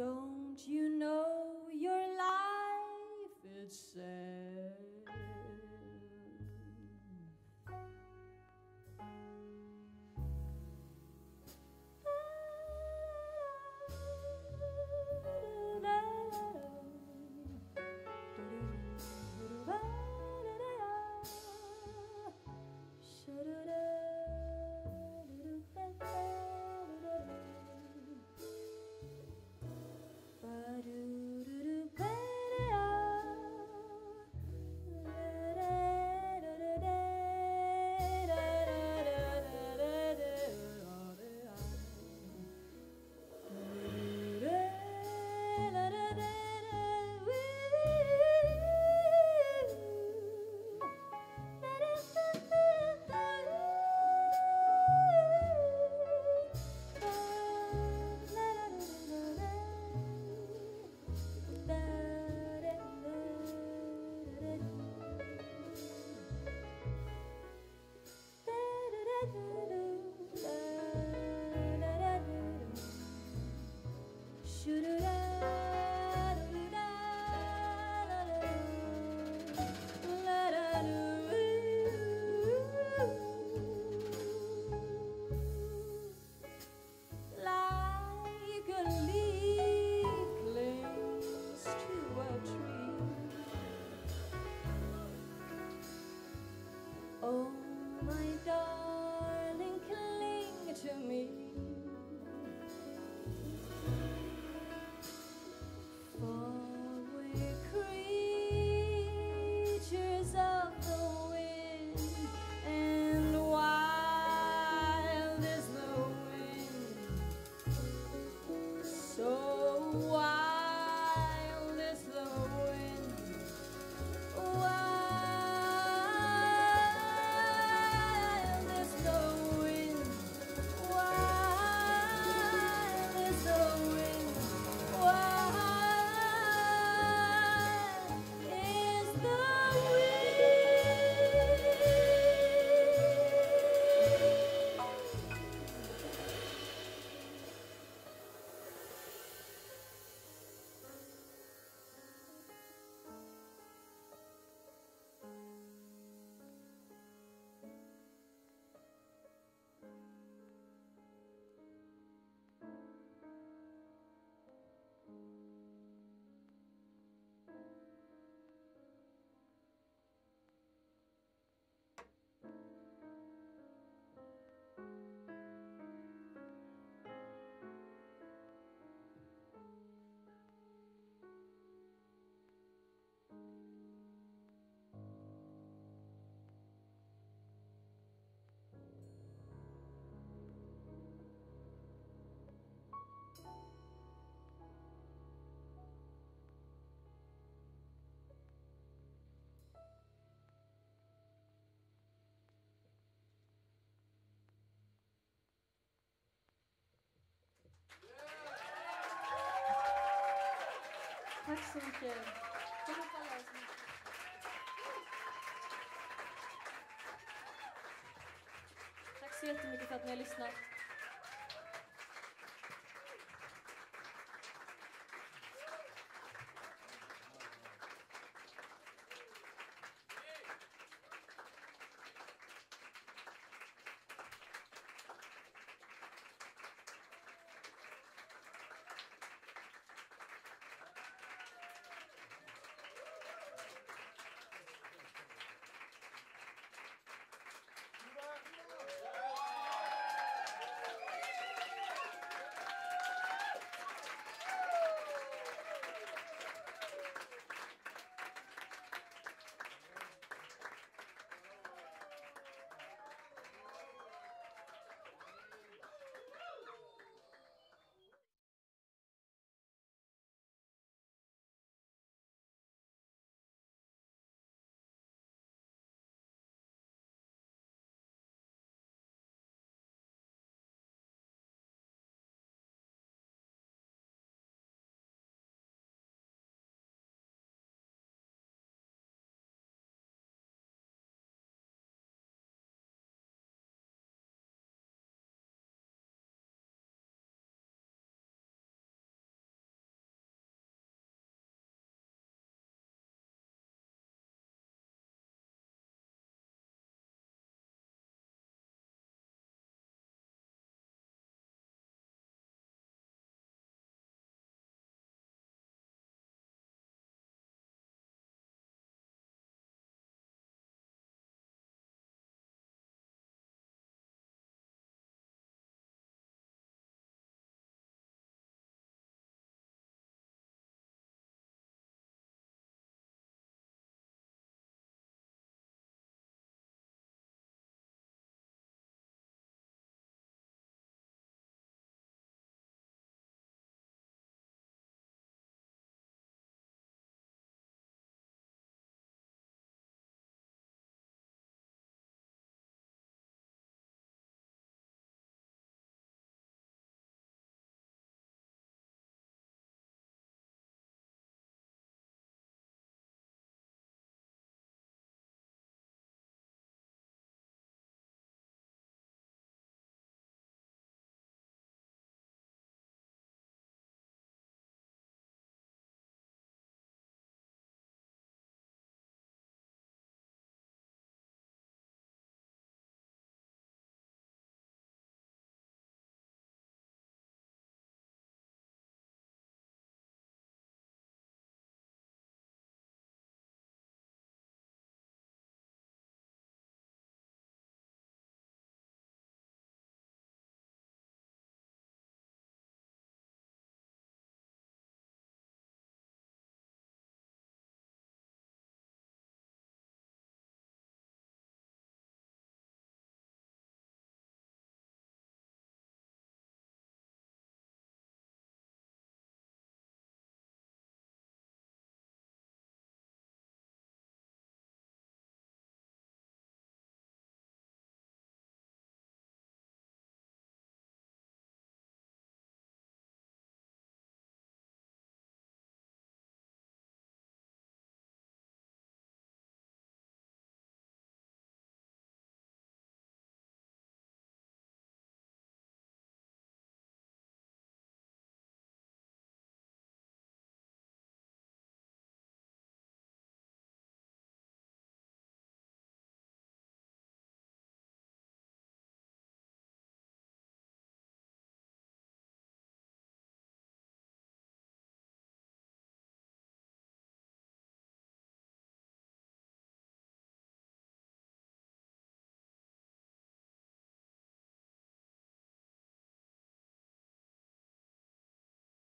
Don't you know your life itself? Tack så mycket. Tack så jättemycket för att ni har lyssnat.